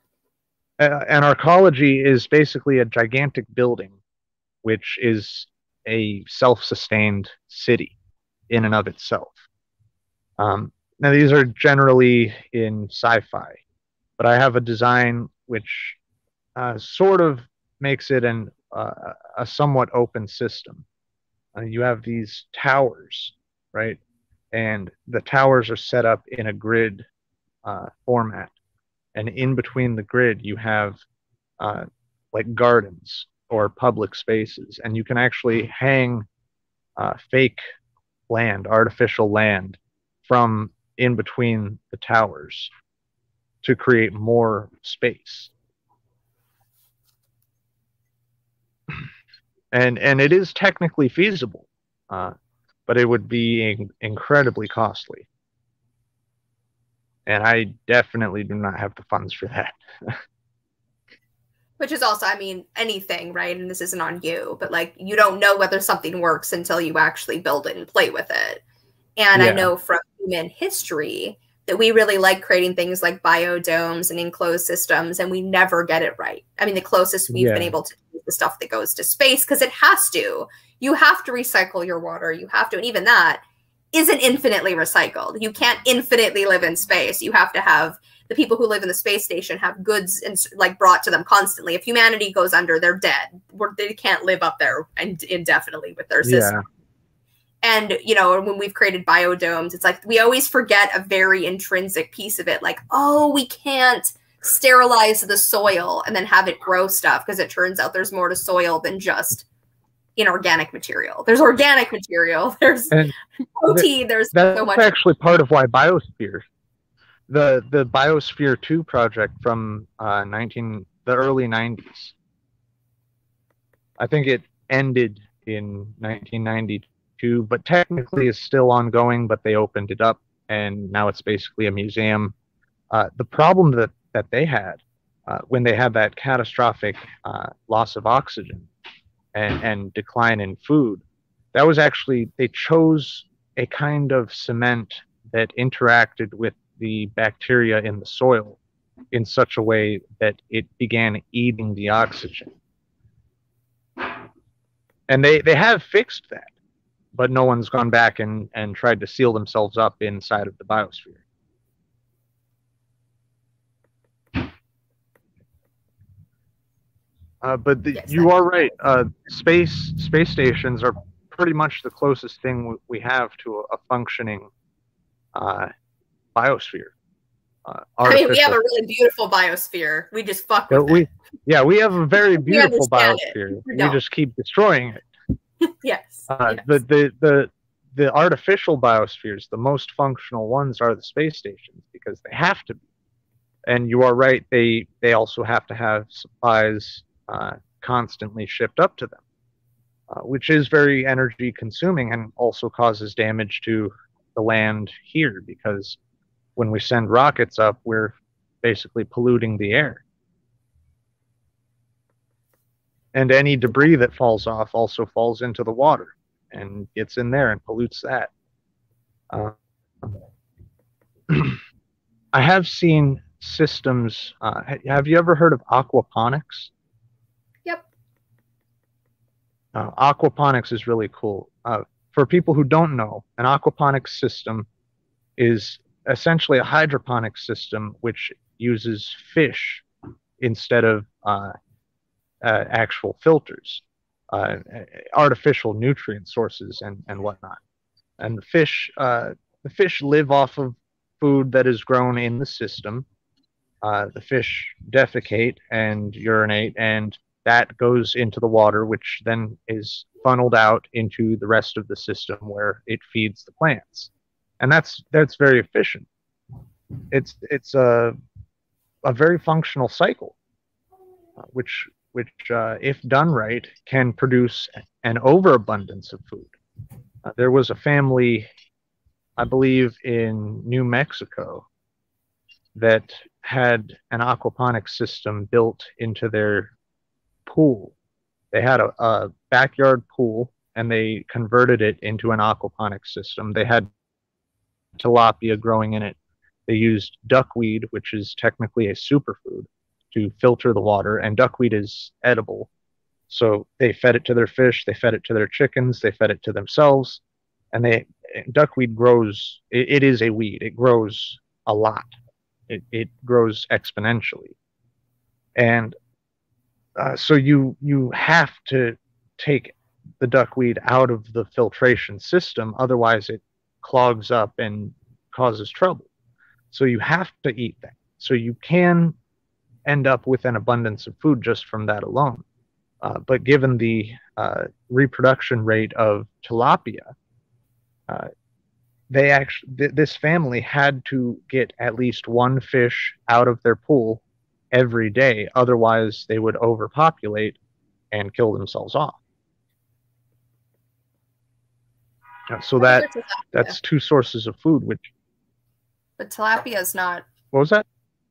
Uh, an arcology is basically a gigantic building, which is a self sustained city in and of itself. Um, now, these are generally in sci fi, but I have a design which uh, sort of makes it an, uh, a somewhat open system. Uh, you have these towers, right? And the towers are set up in a grid uh, format. And in between the grid, you have uh, like gardens or public spaces. And you can actually hang uh, fake land, artificial land from in between the towers to create more space. And and it is technically feasible, uh, but it would be in- incredibly costly. And I definitely do not have the funds for that. Which is also, I mean, anything, right? And this isn't on you, but like you don't know whether something works until you actually build it and play with it. And yeah. I know from human history that we really like creating things like biodomes and enclosed systems, and we never get it right. I mean, the closest we've yeah. been able to do the stuff that goes to space because it has to. You have to recycle your water. You have to, and even that isn't infinitely recycled. You can't infinitely live in space. You have to have the people who live in the space station have goods and like brought to them constantly. If humanity goes under, they're dead. We're, they can't live up there and indefinitely with their system. Yeah and you know when we've created biodomes it's like we always forget a very intrinsic piece of it like oh we can't sterilize the soil and then have it grow stuff because it turns out there's more to soil than just inorganic material. There's organic material there's and protein there's that's so much actually part of why biosphere the the biosphere 2 project from uh 19 the early 90s i think it ended in 1992 but technically is still ongoing. But they opened it up, and now it's basically a museum. Uh, the problem that that they had uh, when they had that catastrophic uh, loss of oxygen and, and decline in food, that was actually they chose a kind of cement that interacted with the bacteria in the soil in such a way that it began eating the oxygen. And they, they have fixed that but no one's gone back and, and tried to seal themselves up inside of the biosphere. Uh, but the, yes, you are right. Uh, space space stations are pretty much the closest thing we have to a, a functioning uh, biosphere. Uh, I mean, we have a really beautiful biosphere. We just fuck with we, it. Yeah, we have a very beautiful biosphere. We, we just keep destroying it. yes, uh, yes. The, the the the artificial biospheres, the most functional ones, are the space stations because they have to be. And you are right; they they also have to have supplies uh, constantly shipped up to them, uh, which is very energy consuming and also causes damage to the land here because when we send rockets up, we're basically polluting the air and any debris that falls off also falls into the water and gets in there and pollutes that. Uh, I have seen systems. Uh, have you ever heard of aquaponics? Yep. Uh, aquaponics is really cool. Uh, for people who don't know, an aquaponics system is essentially a hydroponic system which uses fish instead of uh, actual filters, uh, artificial nutrient sources, and and whatnot. And the fish, uh, the fish live off of food that is grown in the system. Uh, the fish defecate and urinate, and that goes into the water, which then is funneled out into the rest of the system where it feeds the plants, and that's that's very efficient. It's it's a a very functional cycle, uh, which which, uh, if done right, can produce an overabundance of food. Uh, there was a family, I believe, in New Mexico that had an aquaponics system built into their pool. They had a, a backyard pool and they converted it into an aquaponics system. They had tilapia growing in it. They used duckweed, which is technically a superfood, to filter the water, and duckweed is edible. So they fed it to their fish, they fed it to their chickens, they fed it to themselves, and they duckweed grows. it, it is a weed. It grows a lot. It it grows exponentially, and uh, so you you have to take the duckweed out of the filtration system, otherwise it clogs up and causes trouble. So you have to eat that. So you can end up with an abundance of food just from that alone. Uh, but given the uh, reproduction rate of tilapia, uh, they actually th- this family had to get at least one fish out of their pool every day, otherwise they would overpopulate and kill themselves off. So that that's two sources of food, which. But tilapia is not. What was that?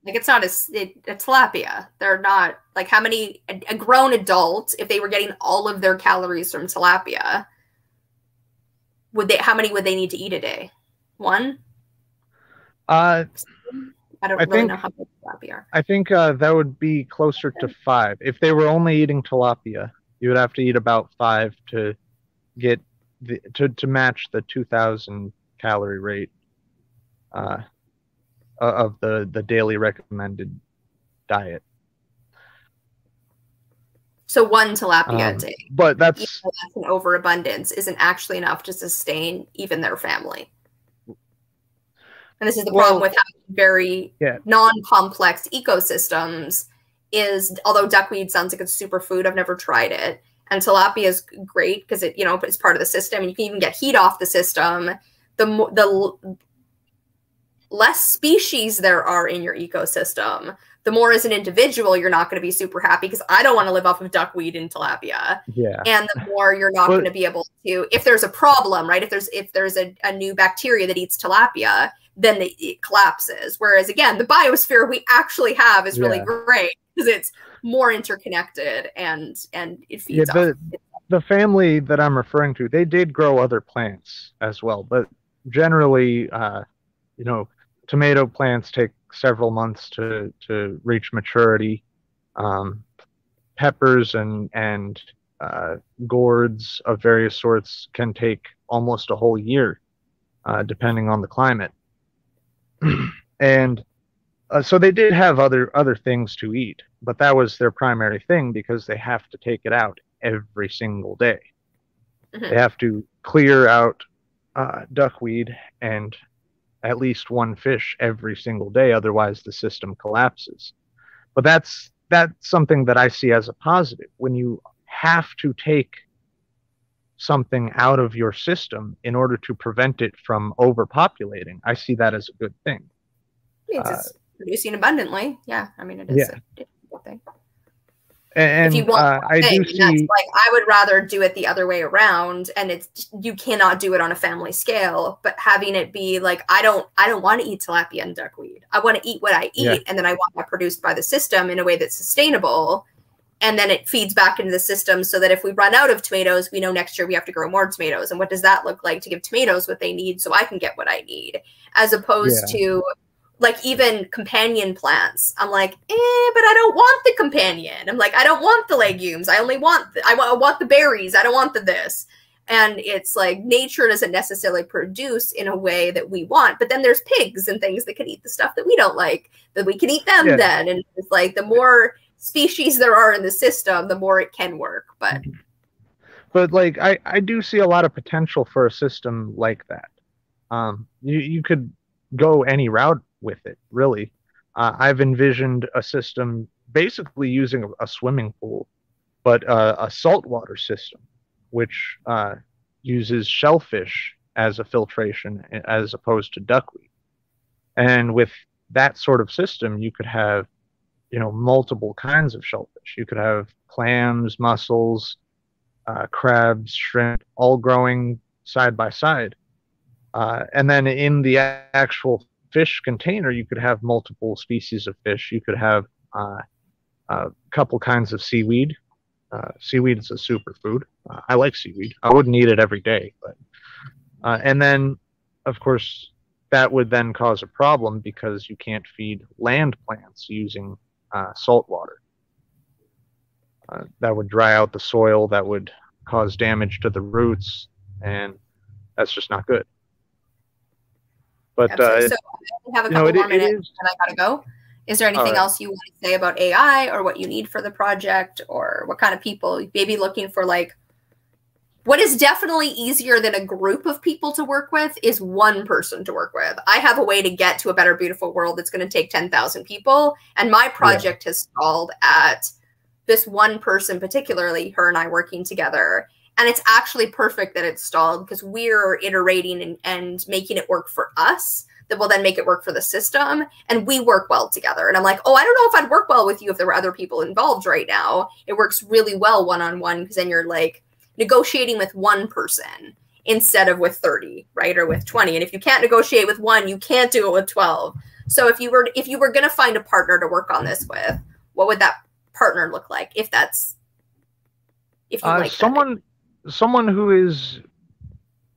Like it's not a, it, a tilapia. They're not like how many a, a grown adult if they were getting all of their calories from tilapia. Would they? How many would they need to eat a day? One. Uh, I don't I really think, know how big tilapia are. I think uh, that would be closer to five. If they were only eating tilapia, you would have to eat about five to get the, to to match the 2,000 calorie rate uh, of the the daily recommended diet. So one tilapia um, a day. But that's, that's an overabundance isn't actually enough to sustain even their family. And this is the well, problem with having very yeah. non-complex ecosystems is although duckweed sounds like a superfood, I've never tried it. And tilapia is great because it, you know, it's part of the system and you can even get heat off the system. The the less species there are in your ecosystem, the more as an individual you're not going to be super happy because I don't want to live off of duckweed and tilapia. Yeah. And the more you're not going to be able to if there's a problem, right? If there's if there's a, a new bacteria that eats tilapia, then the, it collapses. Whereas again, the biosphere we actually have is really yeah. great because it's more interconnected and and it feeds yeah, the, the family that I'm referring to, they did grow other plants as well, but generally, uh, you know, tomato plants take several months to to reach maturity. Um, peppers and and uh, gourds of various sorts can take almost a whole year, uh, depending on the climate. and uh, so they did have other other things to eat, but that was their primary thing because they have to take it out every single day. Mm-hmm. They have to clear out uh, duckweed and at least one fish every single day, otherwise the system collapses. But that's that's something that I see as a positive. When you have to take something out of your system in order to prevent it from overpopulating, I see that as a good thing. It's uh, producing abundantly. Yeah, I mean it is yeah. a thing. And, if you want uh, I do see, like I would rather do it the other way around, and it's you cannot do it on a family scale. But having it be like I don't, I don't want to eat tilapia and duckweed. I want to eat what I eat, yeah. and then I want that produced by the system in a way that's sustainable, and then it feeds back into the system so that if we run out of tomatoes, we know next year we have to grow more tomatoes. And what does that look like to give tomatoes what they need so I can get what I need, as opposed yeah. to like even companion plants. I'm like eh but i don't want the companion. I'm like i don't want the legumes. I only want the, I, want, I want the berries. I don't want the this. And it's like nature doesn't necessarily produce in a way that we want but then there's pigs and things that can eat the stuff that we don't like that we can eat them yeah. then. And it's like the more species there are in the system the more it can work but but like i i do see a lot of potential for a system like that. Um you you could go any route with it, really. Uh, I've envisioned a system basically using a, a swimming pool, but uh, a saltwater system, which uh, uses shellfish as a filtration as opposed to duckweed. And with that sort of system, you could have, you know, multiple kinds of shellfish. You could have clams, mussels, uh, crabs, shrimp, all growing side by side. Uh, and then in the actual fish container, you could have multiple species of fish. You could have uh, a couple kinds of seaweed. Uh, seaweed is a superfood. Uh, I like seaweed. I wouldn't eat it every day, but uh, and then, of course, that would then cause a problem because you can't feed land plants using uh, salt water. Uh, that would dry out the soil. That would cause damage to the roots, and that's just not good. But uh, so I have a couple know, more minutes, and I gotta go. Is there anything right. else you want to say about AI or what you need for the project or what kind of people maybe looking for like what is definitely easier than a group of people to work with is one person to work with. I have a way to get to a better beautiful world that's going to take 10,000 people and my project yeah. has stalled at this one person particularly her and I working together and it's actually perfect that it's stalled because we're iterating and, and making it work for us that will then make it work for the system. And we work well together. And I'm like, oh, I don't know if I'd work well with you if there were other people involved right now. It works really well one on one because then you're like negotiating with one person instead of with 30, right? Or with 20. And if you can't negotiate with one, you can't do it with 12. So if you were if you were going to find a partner to work on this with, what would that partner look like if that's if you uh, like someone that? Someone who is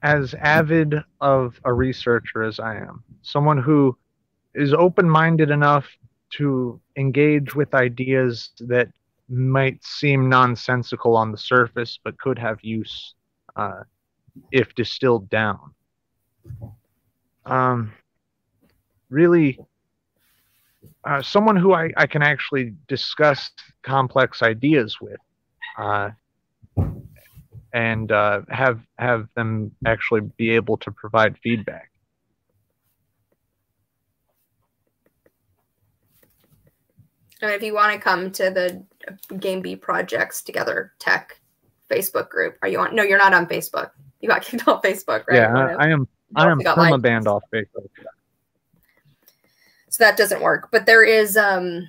as avid of a researcher as I am, someone who is open minded enough to engage with ideas that might seem nonsensical on the surface but could have use uh, if distilled down. Um, really, uh, someone who I, I can actually discuss complex ideas with. Uh, and uh, have have them actually be able to provide feedback. And if you want to come to the Game B Projects Together Tech Facebook group, are you on? No, you're not on Facebook. You got kicked off Facebook, right? Yeah, I, I am. I am from a band off Facebook. So that doesn't work. But there is um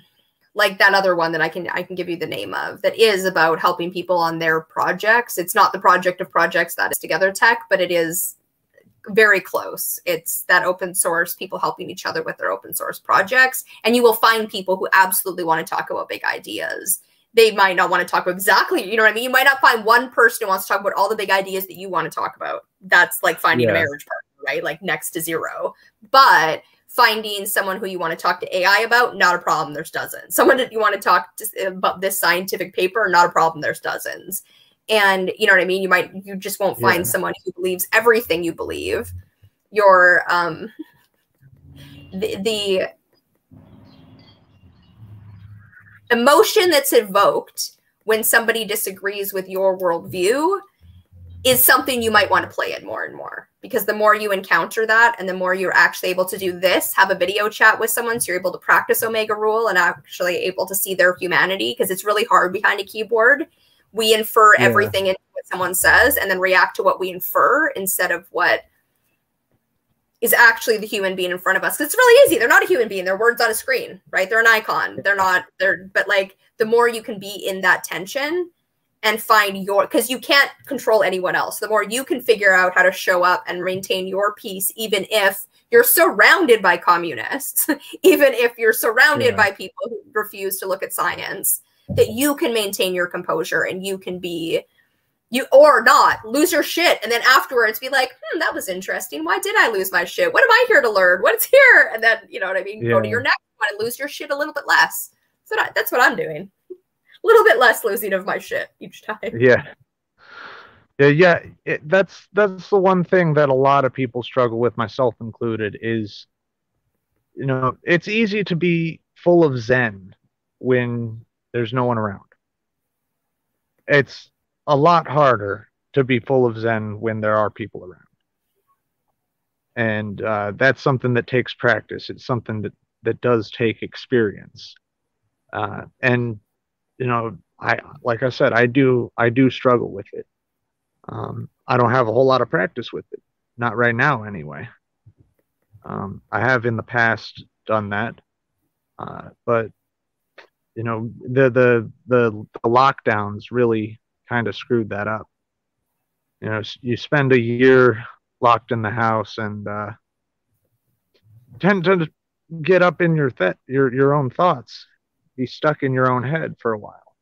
like that other one that I can I can give you the name of that is about helping people on their projects. It's not the project of projects that is Together Tech, but it is very close. It's that open source, people helping each other with their open source projects. And you will find people who absolutely want to talk about big ideas. They might not want to talk about exactly, you know what I mean? You might not find one person who wants to talk about all the big ideas that you want to talk about. That's like finding yeah. a marriage partner, right? Like next to zero. But finding someone who you want to talk to AI about, not a problem. There's dozens. Someone that you want to talk to about this scientific paper, not a problem. There's dozens. And you know what I mean? You might, you just won't find yeah. someone who believes everything you believe. Your, um, the, the emotion that's evoked when somebody disagrees with your worldview is something you might want to play in more and more because the more you encounter that and the more you're actually able to do this have a video chat with someone so you're able to practice omega rule and actually able to see their humanity because it's really hard behind a keyboard we infer yeah. everything in what someone says and then react to what we infer instead of what is actually the human being in front of us it's really easy they're not a human being they're words on a screen right they're an icon they're not they're but like the more you can be in that tension and find your because you can't control anyone else. The more you can figure out how to show up and maintain your peace even if you're surrounded by communists even if you're surrounded yeah. by people who refuse to look at science that you can maintain your composure and you can be you or not lose your shit and then afterwards be like hmm that was interesting. Why did i lose my shit? What am i here to learn? What's here? And then you know what i mean yeah. go to your next one and lose your shit a little bit less. So that's what i'm doing little bit less losing of my shit each time. Yeah. Yeah, yeah, it, that's that's the one thing that a lot of people struggle with, myself included, is you know, it's easy to be full of zen when there's no one around. It's a lot harder to be full of zen when there are people around. And uh, that's something that takes practice. It's something that, that does take experience. Uh, and you know, I like I said, I do I do struggle with it. Um, I don't have a whole lot of practice with it, not right now anyway. Um, I have in the past done that, uh, but you know the the the, the lockdowns really kind of screwed that up. You know, you spend a year locked in the house and uh, tend to get up in your th- your your own thoughts be stuck in your own head for a while.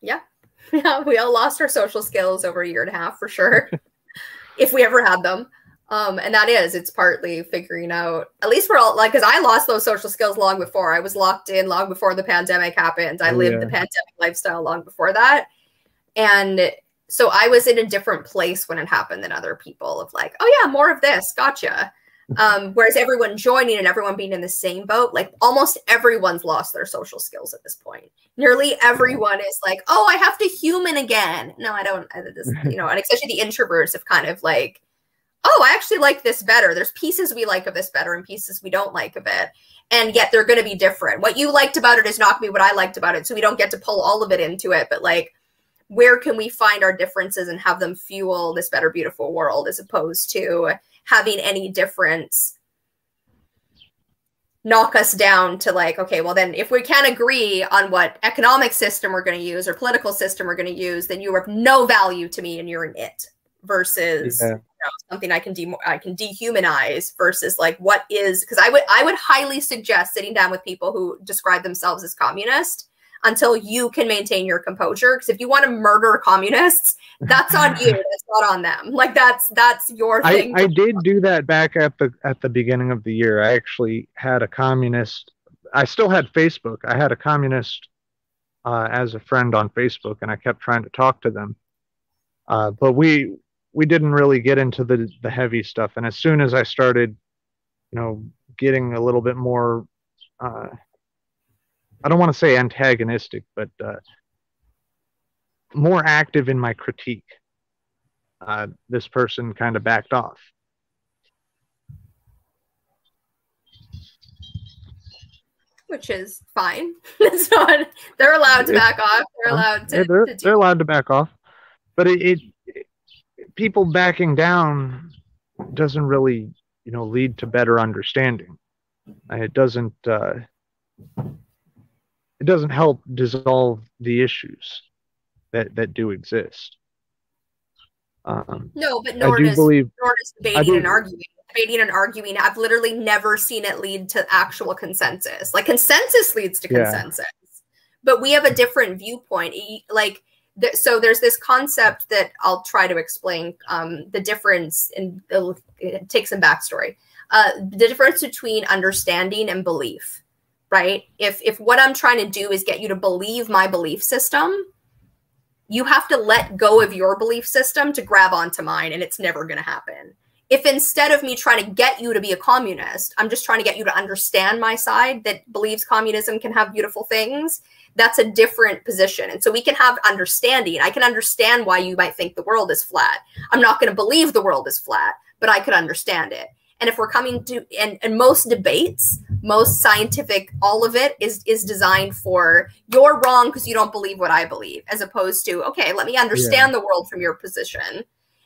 Yeah, Yeah. we all lost our social skills over a year and a half for sure, if we ever had them. Um, and that is, it's partly figuring out, at least we're all like, because I lost those social skills long before. I was locked in long before the pandemic happened. I oh, lived yeah. the pandemic lifestyle long before that. And so I was in a different place when it happened than other people of like, oh yeah, more of this, gotcha. Um, whereas everyone joining and everyone being in the same boat, like almost everyone's lost their social skills at this point. Nearly everyone is like, oh, I have to human again. No, I don't. I just, you know, and especially the introverts have kind of like, oh, I actually like this better. There's pieces we like of this better and pieces we don't like of it. And yet they're going to be different. What you liked about it is not going to be what I liked about it. So we don't get to pull all of it into it. But like, where can we find our differences and have them fuel this better, beautiful world as opposed to having any difference knock us down to like okay well then if we can't agree on what economic system we're going to use or political system we're going to use then you have no value to me and you're an it versus yeah. you know, something i can de i can dehumanize versus like what is because i would i would highly suggest sitting down with people who describe themselves as communist until you can maintain your composure. Because if you want to murder communists, that's on you. That's not on them. Like that's that's your thing. I, I did do that back at the at the beginning of the year. I actually had a communist. I still had Facebook. I had a communist uh, as a friend on Facebook, and I kept trying to talk to them. Uh, but we we didn't really get into the the heavy stuff. And as soon as I started, you know, getting a little bit more uh, I don't want to say antagonistic, but uh, more active in my critique. Uh, this person kind of backed off. Which is fine. it's not, they're allowed to back off. They're allowed to. Yeah, they're, to they're allowed to back off. But it, it, it, people backing down doesn't really, you know, lead to better understanding. And it doesn't. Uh, it doesn't help dissolve the issues that that do exist. Um, no, but nor does, believe, nor does debating and arguing. Debating and arguing, I've literally never seen it lead to actual consensus. Like consensus leads to consensus, yeah. but we have a different viewpoint. Like th so, there's this concept that I'll try to explain um, the difference, and take some backstory. Uh, the difference between understanding and belief right? If if what I'm trying to do is get you to believe my belief system, you have to let go of your belief system to grab onto mine and it's never going to happen. If instead of me trying to get you to be a communist, I'm just trying to get you to understand my side that believes communism can have beautiful things, that's a different position. And so we can have understanding. I can understand why you might think the world is flat. I'm not going to believe the world is flat, but I could understand it. And if we're coming to and, and most debates, most scientific, all of it is is designed for you're wrong because you don't believe what I believe, as opposed to okay, let me understand yeah. the world from your position,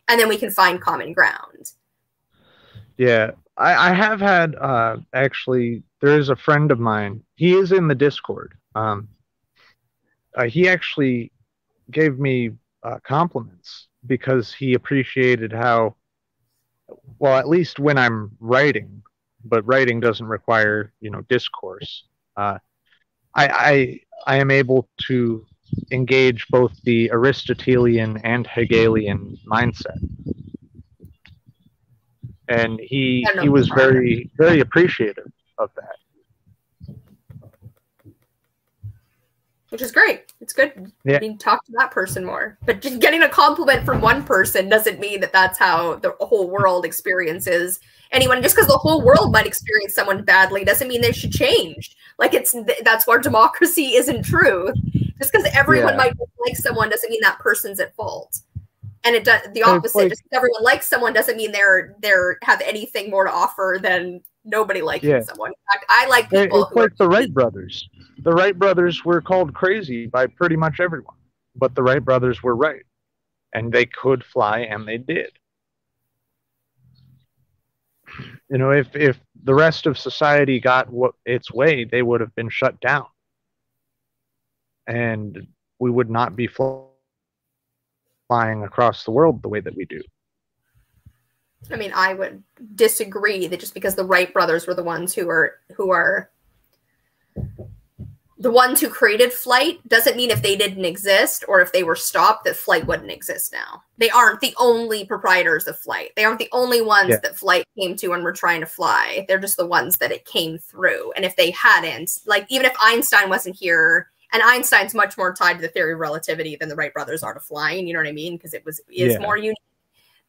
and then we can find common ground. Yeah, I, I have had uh, actually. There is a friend of mine. He is in the Discord. Um, uh, he actually gave me uh, compliments because he appreciated how well, at least when I'm writing, but writing doesn't require, you know, discourse. Uh, I, I, I am able to engage both the Aristotelian and Hegelian mindset. And he, he was very, very appreciative of that. Which is great. It's good. Yeah. Mean, talk to that person more. But just getting a compliment from one person doesn't mean that that's how the whole world experiences anyone. Just because the whole world might experience someone badly doesn't mean they should change. Like it's that's where democracy isn't true. Just because everyone yeah. might like someone doesn't mean that person's at fault. And it does the opposite. Like, just because everyone likes someone doesn't mean they're they're have anything more to offer than nobody liking yeah. someone. In fact, I like people. It's like the Wright brothers the Wright brothers were called crazy by pretty much everyone, but the Wright brothers were right, and they could fly, and they did. You know, if if the rest of society got what its way, they would have been shut down, and we would not be flying across the world the way that we do. I mean, I would disagree that just because the Wright brothers were the ones who are who are the ones who created flight doesn't mean if they didn't exist or if they were stopped that flight wouldn't exist now. They aren't the only proprietors of flight. They aren't the only ones yeah. that flight came to and were trying to fly. They're just the ones that it came through. And if they hadn't, like even if Einstein wasn't here, and Einstein's much more tied to the theory of relativity than the Wright brothers are to flying, you know what I mean? Because it was is yeah. more unique.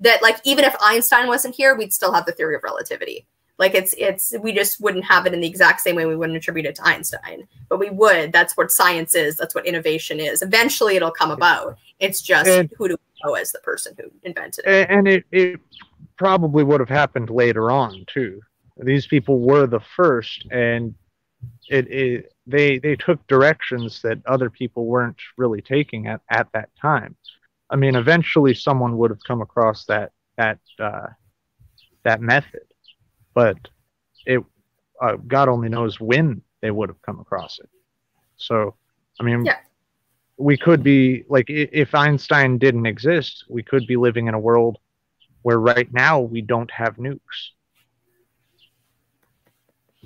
That like even if Einstein wasn't here, we'd still have the theory of relativity. Like it's it's we just wouldn't have it in the exact same way we wouldn't attribute it to Einstein, but we would. That's what science is. That's what innovation is. Eventually, it'll come about. It's just and, who do we know as the person who invented it? And it, it probably would have happened later on too. These people were the first, and it, it they they took directions that other people weren't really taking at, at that time. I mean, eventually someone would have come across that that uh, that method but it uh, God only knows when they would have come across it. So, I mean, yeah. we could be like if Einstein didn't exist, we could be living in a world where right now we don't have nukes.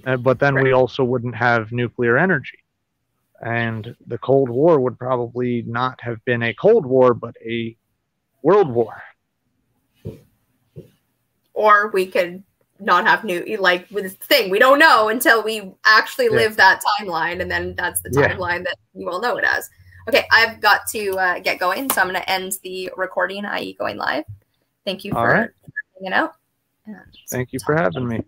Uh, but then right. we also wouldn't have nuclear energy. And the Cold War would probably not have been a Cold War, but a World War. Or we could not have new like with the thing we don't know until we actually yeah. live that timeline and then that's the timeline yeah. that you all know it as okay i've got to uh, get going so i'm going to end the recording i.e going live thank you for all right. hanging out thank you for having me